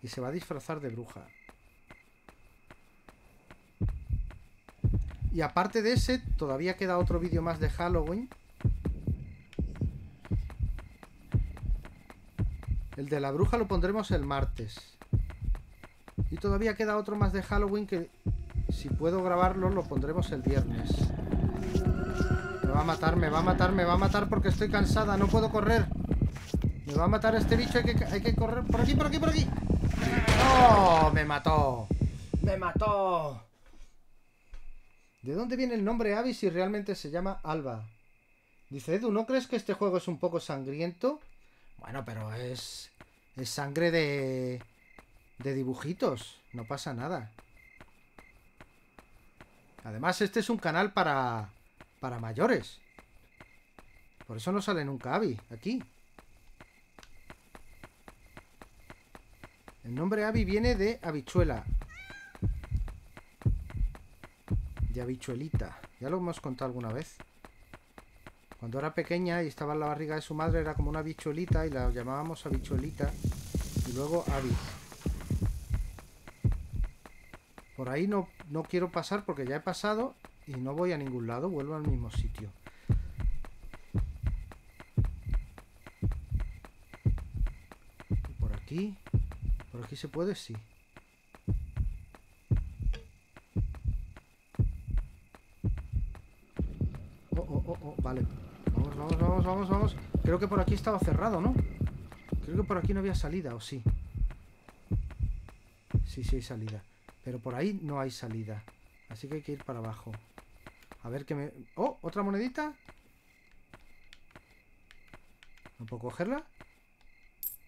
Y se va a disfrazar de bruja. Y aparte de ese, todavía queda otro vídeo más de Halloween. El de la bruja lo pondremos el martes. Y todavía queda otro más de Halloween que si puedo grabarlo lo pondremos el viernes. Me va a matar, me va a matar, me va a matar porque estoy cansada, no puedo correr. Me va a matar este bicho, hay que, hay que correr por aquí, por aquí, por aquí. ¡Oh! Me mató. Me mató. ¿De dónde viene el nombre Abby si realmente se llama Alba? Dice Edu, ¿no crees que este juego es un poco sangriento? Bueno, pero es. Es sangre de. de dibujitos. No pasa nada. Además, este es un canal para. para mayores. Por eso no sale nunca Abby aquí. El nombre Abby viene de habichuela. De habichuelita. Ya lo hemos contado alguna vez. Cuando era pequeña y estaba en la barriga de su madre era como una bichuelita y la llamábamos habichuelita. Y luego Abby. Por ahí no, no quiero pasar porque ya he pasado y no voy a ningún lado, vuelvo al mismo sitio. Por aquí. Por aquí se puede, sí. Oh, oh, oh, oh, vale. Vamos, vamos, vamos, vamos, vamos. Creo que por aquí estaba cerrado, ¿no? Creo que por aquí no había salida, ¿o sí? Sí, sí hay salida. Pero por ahí no hay salida. Así que hay que ir para abajo. A ver qué me... ¡Oh! ¿Otra monedita? ¿No puedo cogerla?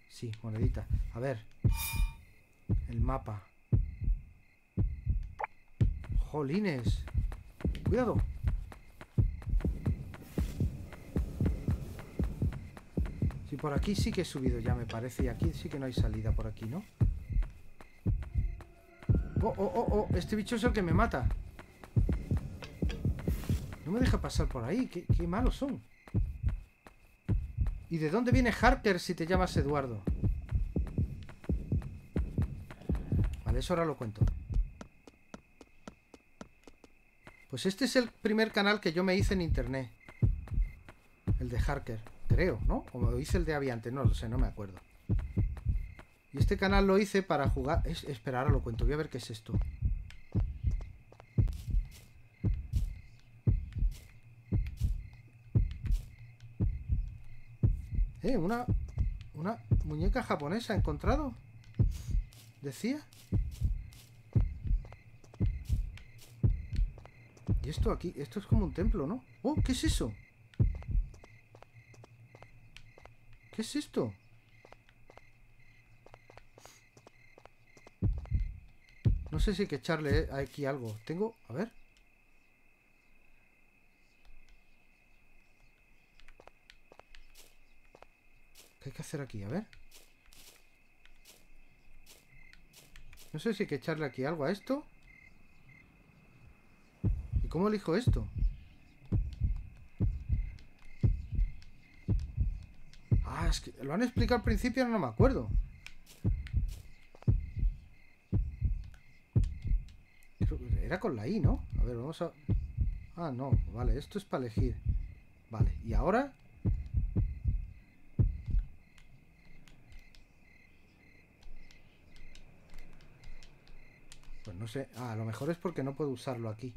Sí, monedita. A ver. El mapa. Jolines. Cuidado. Sí, por aquí sí que he subido ya, me parece. Y aquí sí que no hay salida por aquí, ¿no? Oh, oh, oh, oh. Este bicho es el que me mata. No me deja pasar por ahí. Qué, malos son. ¿Y de dónde viene Harker si te llamas Eduardo? Vale, eso ahora lo cuento. Pues este es el primer canal que yo me hice en internet. El de Harker, creo, ¿no? O me hice el de Aviante, no lo sé, no me acuerdo. Y este canal lo hice para jugar... Es, espera, ahora lo cuento, voy a ver qué es esto. Eh, una... Una muñeca japonesa encontrado. Decía. Y esto aquí, esto es como un templo, ¿no? ¡Oh! ¿Qué es eso? ¿Qué es esto? No sé si hay que echarle aquí algo. Tengo... A ver. ¿Qué hay que hacer aquí? A ver. No sé si hay que echarle aquí algo a esto. ¿Y cómo elijo esto? Ah, lo han explicado al principio, no me acuerdo. Era con la I, ¿no? A ver, vamos a... Ah, no, vale, esto es para elegir. Vale, y ahora... Pues no sé... Ah, a lo mejor es porque no puedo usarlo aquí.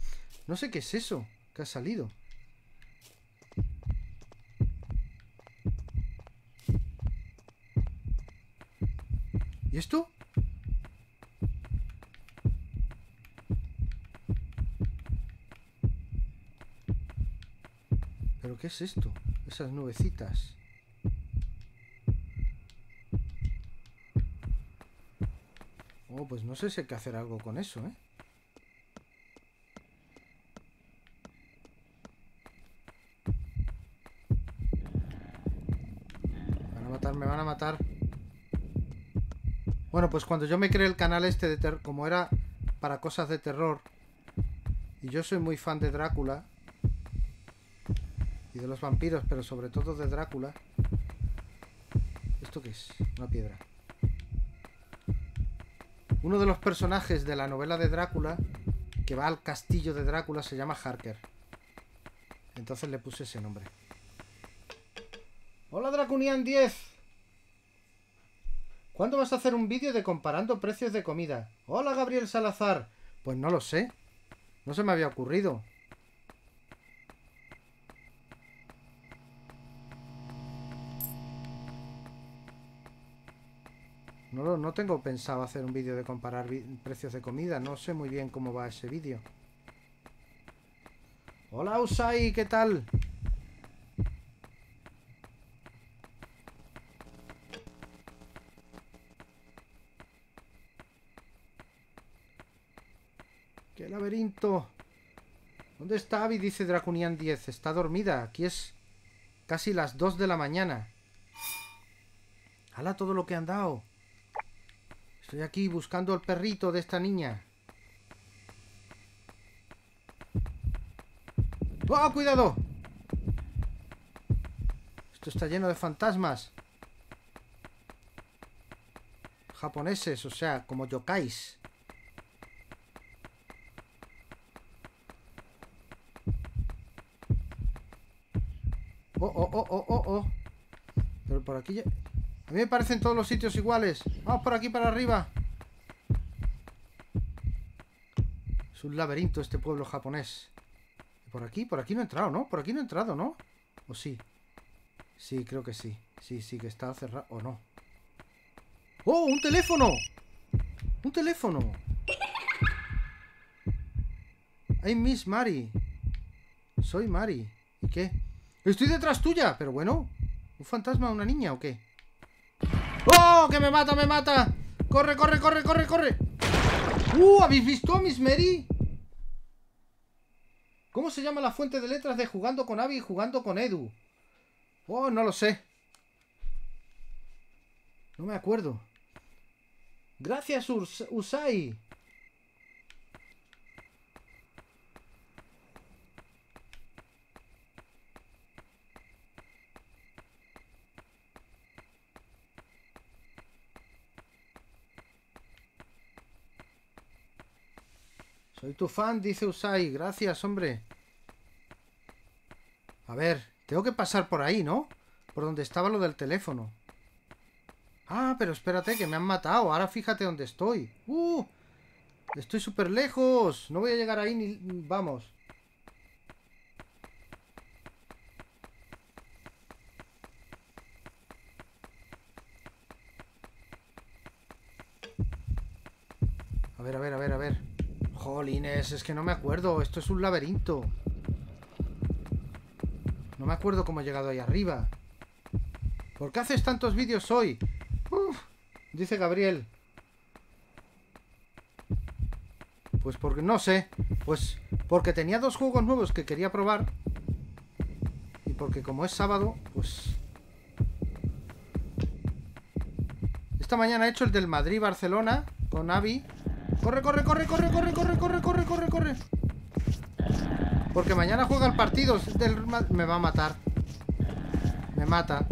No sé qué es eso que ha salido. ¿Y esto? ¿Pero qué es esto? Esas nubecitas. Oh, pues no sé si hay que hacer algo con eso, ¿eh? Me van a matar, me van a matar. Pues cuando yo me creé el canal este de terror, como era para cosas de terror, y yo soy muy fan de Drácula, y de los vampiros, pero sobre todo de Drácula. ¿Esto qué es? Una piedra. Uno de los personajes de la novela de Drácula, que va al castillo de Drácula, se llama Harker. Entonces le puse ese nombre. Hola Dracunian 10. ¿Cuándo vas a hacer un vídeo de comparando precios de comida? Hola Gabriel Salazar. Pues no lo sé. No se me había ocurrido. No, no tengo pensado hacer un vídeo de comparar precios de comida. No sé muy bien cómo va ese vídeo. Hola Usai, ¿qué tal? Laberinto! ¿Dónde está Abby? Dice Draconian 10. Está dormida. Aquí es casi las 2 de la mañana. ¡Hala todo lo que han dado! Estoy aquí buscando el perrito de esta niña. ¡Oh, cuidado! Esto está lleno de fantasmas. Japoneses, o sea, como yokais. Oh, oh, oh, oh, oh, oh. Pero por aquí ya... A mí me parecen todos los sitios iguales. Vamos por aquí para arriba. Es un laberinto este pueblo japonés. Por aquí, por aquí no he entrado, ¿no? Por aquí no he entrado, ¿no? ¿O sí? Sí, creo que sí. Sí, sí, que está cerrado. ¿O no? ¡Oh, un teléfono! ¡Un teléfono! ¡Ay, Miss Mari! Soy Mari. ¿Y qué? Estoy detrás tuya, pero bueno. ¿Un fantasma una niña o qué? ¡Oh! ¡Que me mata, me mata! ¡Corre, corre, corre, corre, corre! ¡Uh! ¿Habéis visto a Miss Mary? ¿Cómo se llama la fuente de letras de jugando con Abby y jugando con Edu? Oh, no lo sé. No me acuerdo. Gracias, Usai. Soy tu fan, dice Usai. Gracias, hombre. A ver, tengo que pasar por ahí, ¿no? Por donde estaba lo del teléfono. Ah, pero espérate, que me han matado. Ahora fíjate dónde estoy. ¡Uh! Estoy súper lejos. No voy a llegar ahí ni... Vamos. A ver, a ver, a ver, a ver. Jolines, es que no me acuerdo. Esto es un laberinto. No me acuerdo cómo he llegado ahí arriba. ¿Por qué haces tantos vídeos hoy? dice Gabriel. Pues porque no sé. Pues porque tenía dos juegos nuevos que quería probar. Y porque como es sábado, pues... Esta mañana he hecho el del Madrid-Barcelona con Avi. Corre, corre, corre, corre, corre, corre, corre, corre, corre, corre. Porque mañana juega el partido. Me va a matar. Me mata.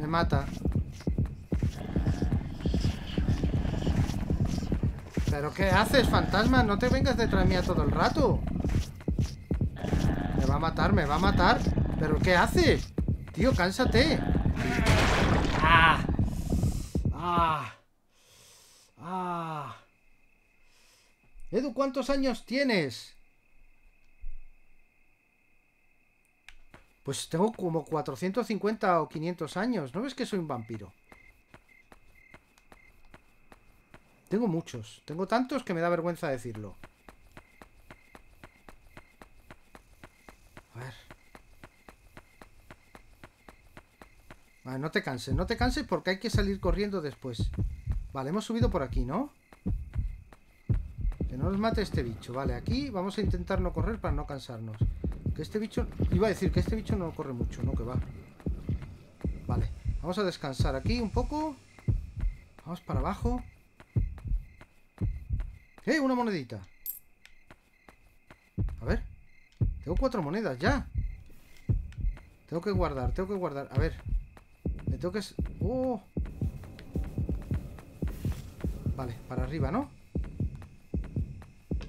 Me mata. ¿Pero qué haces, fantasma? No te vengas detrás mía todo el rato. Me va a matar, me va a matar. ¿Pero qué haces? Tío, cánsate. ¡Ah! ¡Ah! ¡Ah! Edu, ¿cuántos años tienes? Pues tengo como 450 o 500 años. ¿No ves que soy un vampiro? Tengo muchos. Tengo tantos que me da vergüenza decirlo. A ver. Vale, no te canses, no te canses porque hay que salir corriendo después. Vale, hemos subido por aquí, ¿no? No nos mate este bicho. Vale, aquí vamos a intentar no correr para no cansarnos. Que este bicho... Iba a decir que este bicho no corre mucho, ¿no? Que va. Vale, vamos a descansar aquí un poco. Vamos para abajo. ¡Eh! Una monedita. A ver. Tengo cuatro monedas ya. Tengo que guardar, tengo que guardar. A ver. Me tengo que... ¡Oh! Vale, para arriba, ¿no?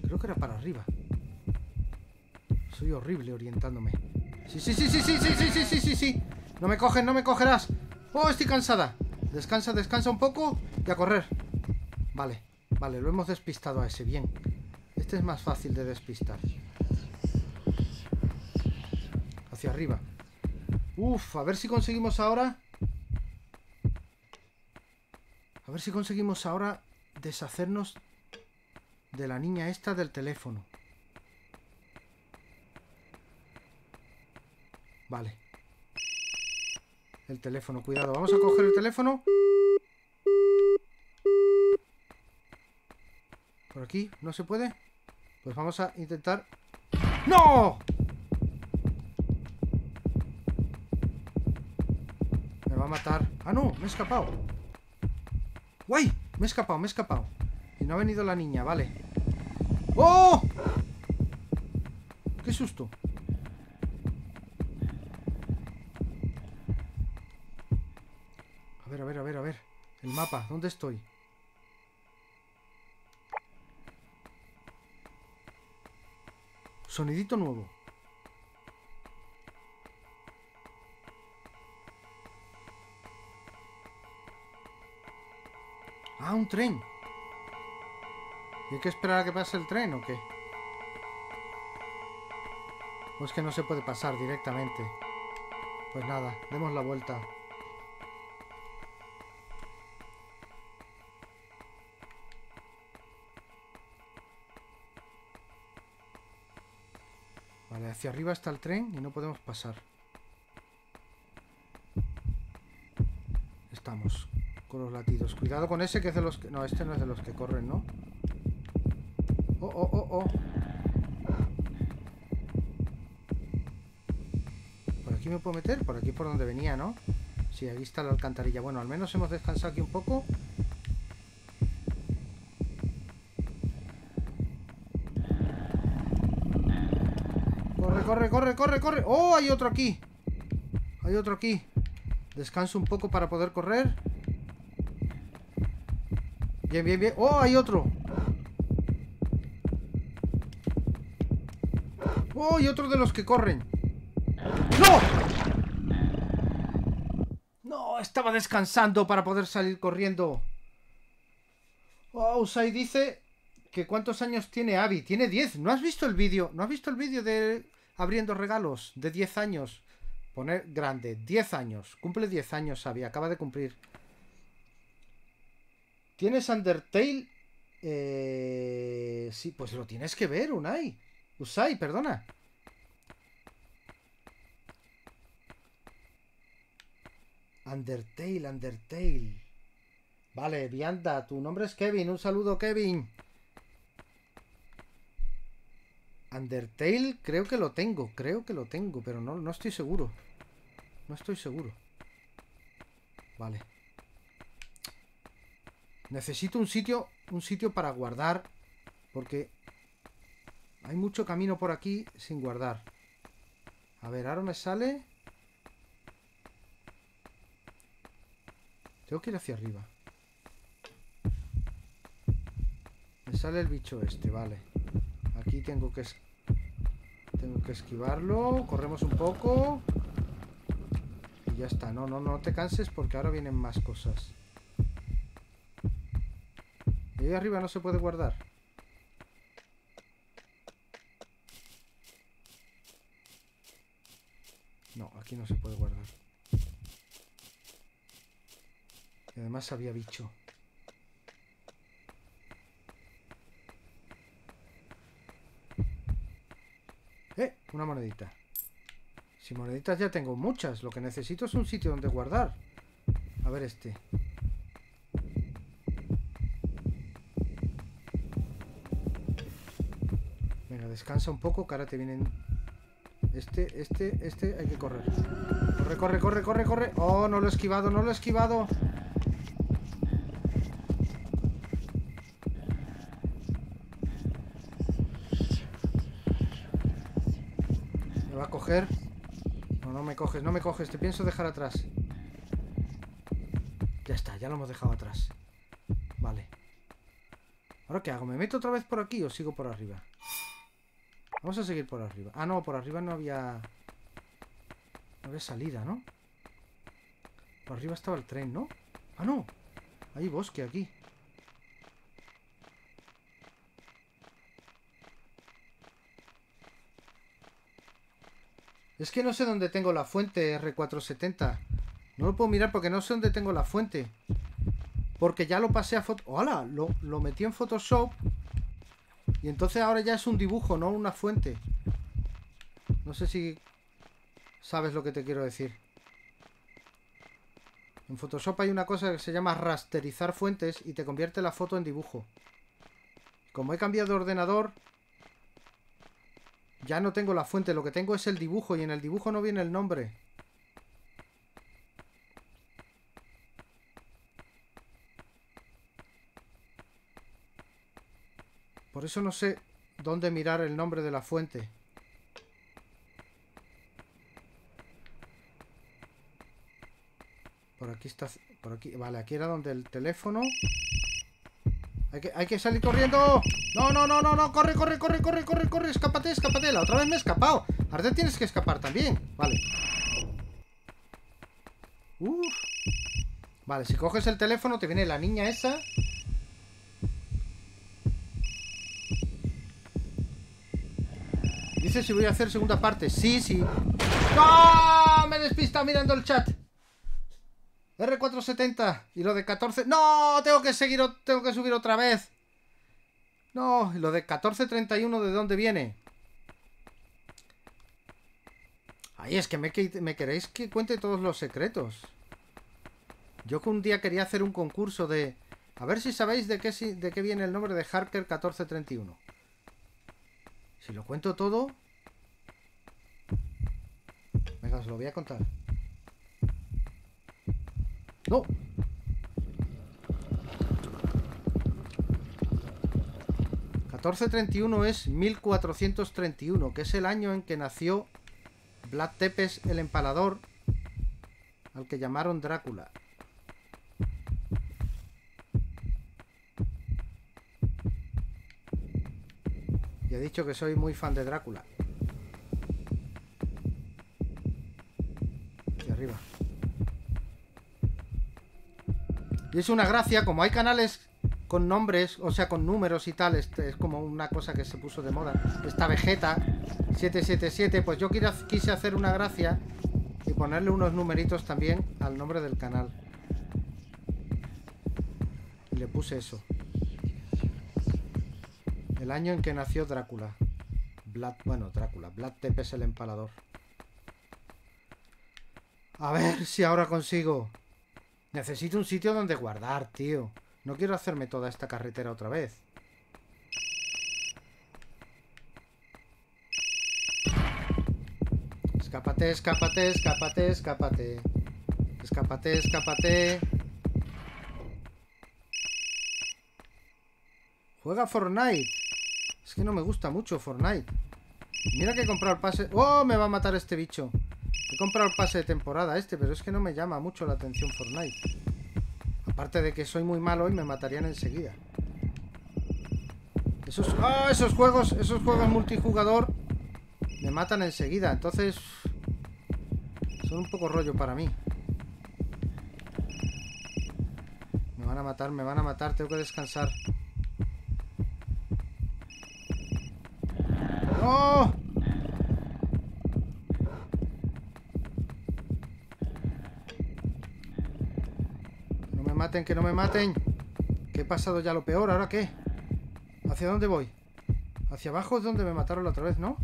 Creo que era para arriba. Soy horrible orientándome. Sí, sí, sí, sí, sí, sí, sí, sí, sí, sí, sí. No me cogen, no me cogerás. Oh, estoy cansada. Descansa, descansa un poco y a correr. Vale, vale, lo hemos despistado a ese, bien. Este es más fácil de despistar. Hacia arriba. Uf, a ver si conseguimos ahora... A ver si conseguimos ahora deshacernos de la niña esta del teléfono. Vale. El teléfono, cuidado. Vamos a coger el teléfono. Por aquí, ¿no se puede? Pues vamos a intentar... ¡No! Me va a matar. ¡Ah, no! Me he escapado. ¡Guay! Me he escapado, me he escapado. Y no ha venido la niña, vale. ¡Oh! ¡Qué susto! A ver, a ver, a ver, a ver. El mapa, ¿dónde estoy? Sonidito nuevo. Ah, un tren. ¿Y hay que esperar a que pase el tren o qué? ¿O es que no se puede pasar directamente? Pues nada, demos la vuelta. Vale, hacia arriba está el tren y no podemos pasar. Estamos con los latidos. Cuidado con ese que es de los que... No, este no es de los que corren, ¿no? Oh, oh, oh, oh. ¿Por aquí me puedo meter? Por aquí por donde venía, ¿no? Sí, aquí está la alcantarilla. Bueno, al menos hemos descansado aquí un poco. Corre, corre, corre, corre, corre. ¡Oh, hay otro aquí! Hay otro aquí. Descanso un poco para poder correr. Bien, bien, bien. ¡Oh, hay otro! ¡Oh, y otro de los que corren! ¡No! ¡No! Estaba descansando para poder salir corriendo. Oh, Usai dice que cuántos años tiene Abby. Tiene 10. ¿No has visto el vídeo? ¿No has visto el vídeo de abriendo regalos de 10 años? Poner grande. 10 años. Cumple 10 años, Abby. Acaba de cumplir. ¿Tienes Undertale? Eh... Sí, pues lo tienes que ver, Unai. Usai, perdona. Undertale, Undertale. Vale, Vianda, tu nombre es Kevin. Un saludo, Kevin. Undertale, creo que lo tengo. Creo que lo tengo, pero no, no estoy seguro. No estoy seguro. Vale. Necesito un sitio, un sitio para guardar, porque hay mucho camino por aquí sin guardar. A ver, ahora me sale... Tengo que ir hacia arriba. Me sale el bicho este, vale. Aquí tengo que... Tengo que esquivarlo. Corremos un poco. Y ya está. No, no, no te canses porque ahora vienen más cosas. Y ahí arriba no se puede guardar. No, aquí no se puede guardar. Y además había bicho. ¡Eh! Una monedita. Si moneditas ya tengo muchas. Lo que necesito es un sitio donde guardar. A ver este. Venga, descansa un poco, que ahora te vienen... Este, este, este, hay que correr. Corre, corre, corre, corre, corre. Oh, no lo he esquivado, no lo he esquivado. Me va a coger. No, no me coges, no me coges. Te pienso dejar atrás. Ya está, ya lo hemos dejado atrás. Vale. ¿Ahora qué hago? ¿Me meto otra vez por aquí o sigo por arriba? Vamos a seguir por arriba. Ah, no, por arriba no había... No había salida, ¿no? Por arriba estaba el tren, ¿no? Ah, no. Hay bosque aquí. Es que no sé dónde tengo la fuente R470. No lo puedo mirar porque no sé dónde tengo la fuente. Porque ya lo pasé a foto... ¡Hola! Lo, lo metí en Photoshop. Y entonces ahora ya es un dibujo, no una fuente. No sé si sabes lo que te quiero decir. En Photoshop hay una cosa que se llama rasterizar fuentes y te convierte la foto en dibujo. Como he cambiado de ordenador, ya no tengo la fuente, lo que tengo es el dibujo y en el dibujo no viene el nombre. Por eso no sé dónde mirar el nombre de la fuente. Por aquí está... Por aquí... Vale, aquí era donde el teléfono... Hay que, hay que salir corriendo. No, no, no, no, no. Corre, corre, corre, corre, corre, corre. Escápate, escápate. La otra vez me he escapado. Ahora tienes que escapar también. Vale. Uf. Vale, si coges el teléfono te viene la niña esa. Si voy a hacer segunda parte. Sí, sí. ¡No! Me despista mirando el chat. R470 y lo de 14... ¡No! Tengo que seguir, tengo que subir otra vez. No, y lo de 1431 ¿de dónde viene? Ay, es que me, me queréis que cuente todos los secretos. Yo que un día quería hacer un concurso de... A ver si sabéis de qué, de qué viene el nombre de Harker 1431. Si lo cuento todo... Venga, lo voy a contar. ¡No! ...1431 es 1431... ...que es el año en que nació... Vlad Tepes el Empalador... ...al que llamaron Drácula... Y he dicho que soy muy fan de Drácula. Aquí arriba. Y es una gracia, como hay canales con nombres, o sea, con números y tal, este es como una cosa que se puso de moda. Esta Vegeta 777, pues yo quise hacer una gracia y ponerle unos numeritos también al nombre del canal. Y le puse eso. El año en que nació Drácula. Vlad, bueno, Drácula. Vlad Tepes el empalador. A ver si ahora consigo. Necesito un sitio donde guardar, tío. No quiero hacerme toda esta carretera otra vez. Escápate, escápate, escápate, escápate. Escápate, escápate. Juega Fortnite. Es que no me gusta mucho Fortnite. Mira que el pase... ¡Oh! Me va a matar este bicho. He comprado el pase de temporada este, pero es que no me llama mucho la atención Fortnite. Aparte de que soy muy malo y me matarían enseguida. Esos... ¡Oh! Esos juegos, esos juegos multijugador me matan enseguida. Entonces... Son un poco rollo para mí. Me van a matar, me van a matar. Tengo que descansar. ¡No! No me maten, que no me maten. Que he pasado ya lo peor, ¿ahora qué? ¿Hacia dónde voy? Hacia abajo es donde me mataron la otra vez, ¿no?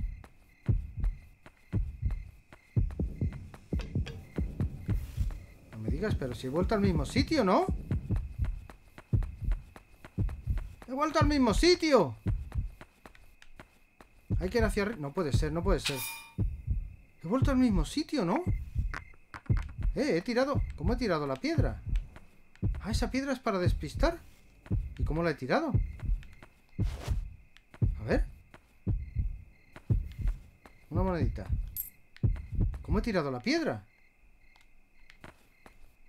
Chicas, pero si he vuelto al mismo sitio, ¿no? He vuelto al mismo sitio. Hay que ir hacia arriba. No puede ser, no puede ser. He vuelto al mismo sitio, ¿no? Eh, he tirado... ¿Cómo he tirado la piedra? Ah, esa piedra es para despistar. ¿Y cómo la he tirado? A ver. Una monedita. ¿Cómo he tirado la piedra?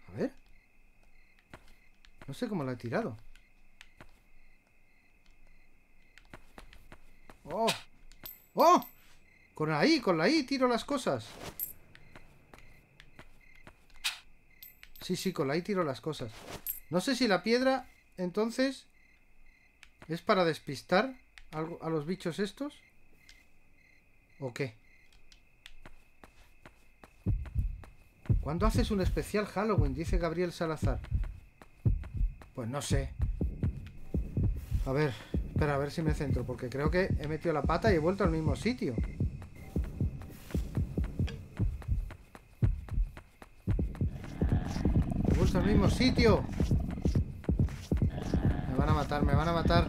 A ver. No sé cómo la he tirado. ¡Oh! ¡Oh! Con la I, con la I tiro las cosas. Sí, sí, con la I tiro las cosas. No sé si la piedra, entonces, es para despistar a los bichos estos. ¿O qué? ¿Cuándo haces un especial Halloween? Dice Gabriel Salazar. Pues no sé. A ver, espera, a ver si me centro, porque creo que he metido la pata y he vuelto al mismo sitio. He vuelto al mismo sitio. Me van a matar, me van a matar.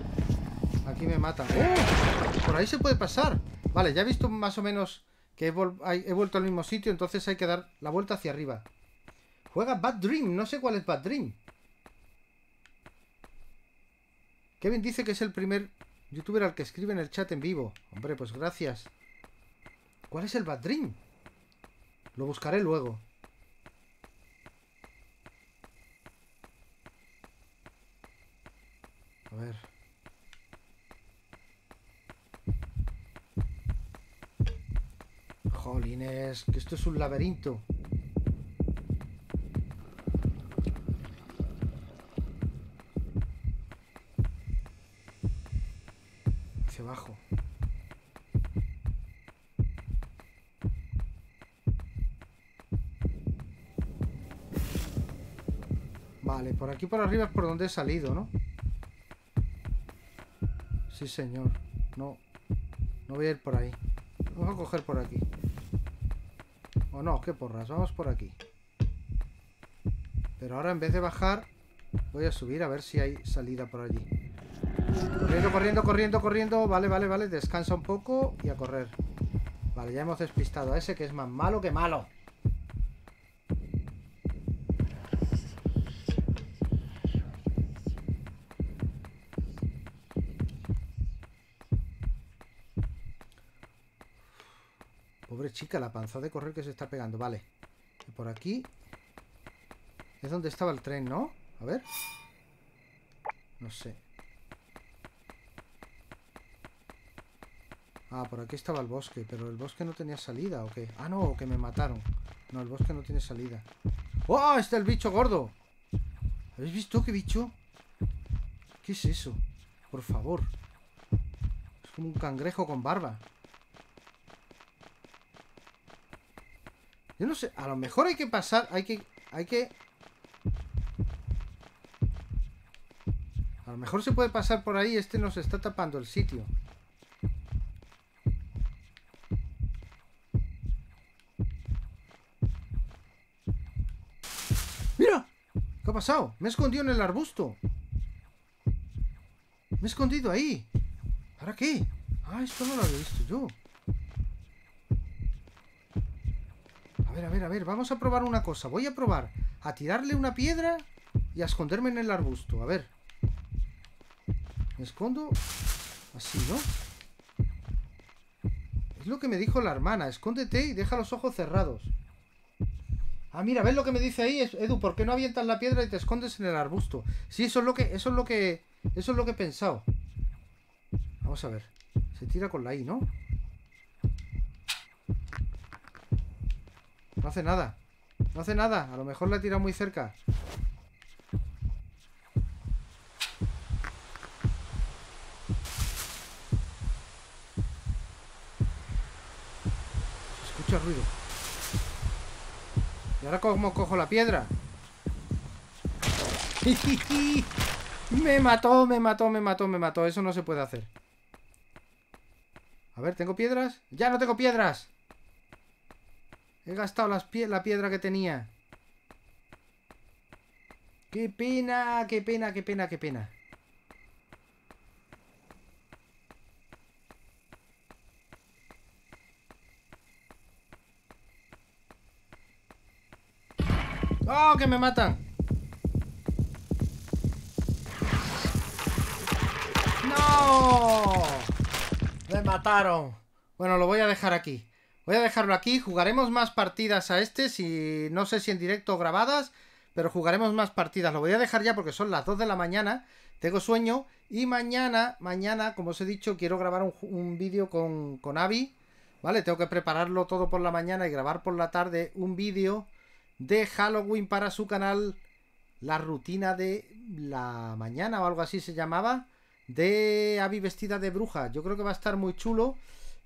Aquí me matan. ¡Oh! Por ahí se puede pasar. Vale, ya he visto más o menos que he, vuelto al mismo sitio, entonces hay que dar la vuelta hacia arriba. Juega Bad Dream, no sé cuál es Bad Dream. Kevin dice que es el primer youtuber al que escribe en el chat en vivo. Hombre, pues gracias. ¿Cuál es el Bad Dream? Lo buscaré luego. Jolines, que esto es un laberinto. Hacia abajo. Vale, por aquí por arriba es por donde he salido, ¿no? Sí, señor. No. No voy a ir por ahí. Vamos a coger por aquí. O no, qué porras, vamos por aquí. Pero ahora en vez de bajar, voy a subir a ver si hay salida por allí. Corriendo, corriendo, corriendo, corriendo. Vale, vale, vale. Descansa un poco y a correr. Vale, ya hemos despistado a ese que es más malo que malo. Chica, la panza de correr que se está pegando. Vale. Y por aquí... Es donde estaba el tren, ¿no? A ver. No sé. Ah, por aquí estaba el bosque. Pero el bosque no tenía salida, ¿o qué? Ah, no, que me mataron. No, el bosque no tiene salida. ¡Oh! Está el bicho gordo. ¿Habéis visto qué bicho? ¿Qué es eso? Por favor. Es como un cangrejo con barba. Yo no sé, a lo mejor hay que pasar, hay que... Hay que... A lo mejor se puede pasar por ahí, este nos está tapando el sitio. ¡Mira! ¿Qué ha pasado? Me he escondido en el arbusto. Me he escondido ahí. ¿Para qué? Ah, esto no lo había visto yo. Ver, a ver, a ver, vamos a probar una cosa. Voy a probar a tirarle una piedra y a esconderme en el arbusto. A ver. Me escondo así, ¿no? Es lo que me dijo la hermana. Escóndete y deja los ojos cerrados. Ah, mira, ¿ves lo que me dice ahí? Edu, ¿por qué no avientas la piedra y te escondes en el arbusto? Sí, eso es lo que, eso es lo que, eso es lo que he pensado. Vamos a ver. Se tira con la I, ¿no? No hace nada. No hace nada. A lo mejor la tira muy cerca. escucha ruido. ¿Y ahora cómo cojo la piedra? me mató, me mató, me mató, me mató. Eso no se puede hacer. A ver, ¿tengo piedras? ¡Ya no tengo piedras! He gastado las la piedra que tenía. Qué pena, qué pena, qué pena, qué pena. ¡Oh, que me matan! ¡No! Me mataron. Bueno, lo voy a dejar aquí. Voy a dejarlo aquí. Jugaremos más partidas a este. Si no sé si en directo o grabadas. Pero jugaremos más partidas. Lo voy a dejar ya porque son las 2 de la mañana. Tengo sueño. Y mañana, mañana, como os he dicho, quiero grabar un, un vídeo con, con Avi. ¿Vale? Tengo que prepararlo todo por la mañana y grabar por la tarde un vídeo de Halloween para su canal. La rutina de la mañana o algo así se llamaba. De Abby vestida de bruja. Yo creo que va a estar muy chulo.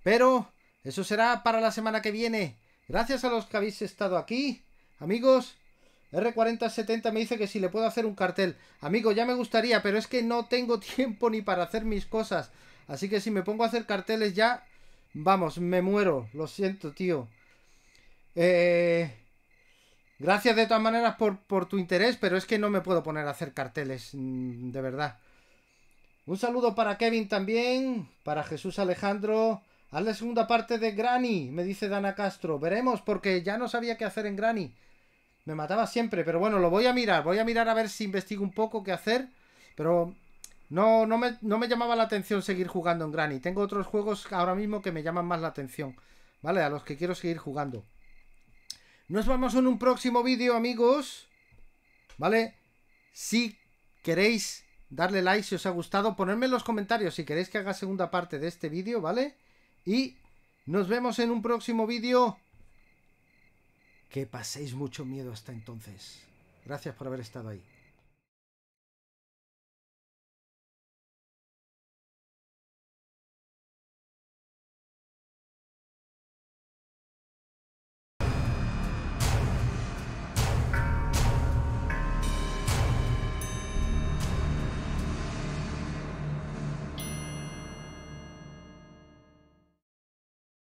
Pero eso será para la semana que viene. Gracias a los que habéis estado aquí. Amigos, R4070 me dice que si le puedo hacer un cartel. Amigo, ya me gustaría, pero es que no tengo tiempo ni para hacer mis cosas. Así que si me pongo a hacer carteles ya... Vamos, me muero. Lo siento, tío. Eh... Gracias de todas maneras por, por, tu interés, pero es que no me puedo poner a hacer carteles, mm, de verdad. Un saludo para Kevin también, para Jesús Alejandro. Haz la segunda parte de Granny, me dice Dana Castro. Veremos, porque ya no sabía qué hacer en Granny. Me mataba siempre, pero bueno, lo voy a mirar. Voy a mirar a ver si investigo un poco qué hacer. Pero no, no, me, no me llamaba la atención seguir jugando en Granny. Tengo otros juegos ahora mismo que me llaman más la atención. ¿Vale? A los que quiero seguir jugando. Nos vemos en un próximo vídeo, amigos. ¿Vale? Si queréis darle like si os ha gustado, ponerme en los comentarios si queréis que haga segunda parte de este vídeo, ¿vale? Y nos vemos en un próximo vídeo. Que paséis mucho miedo hasta entonces. Gracias por haber estado ahí.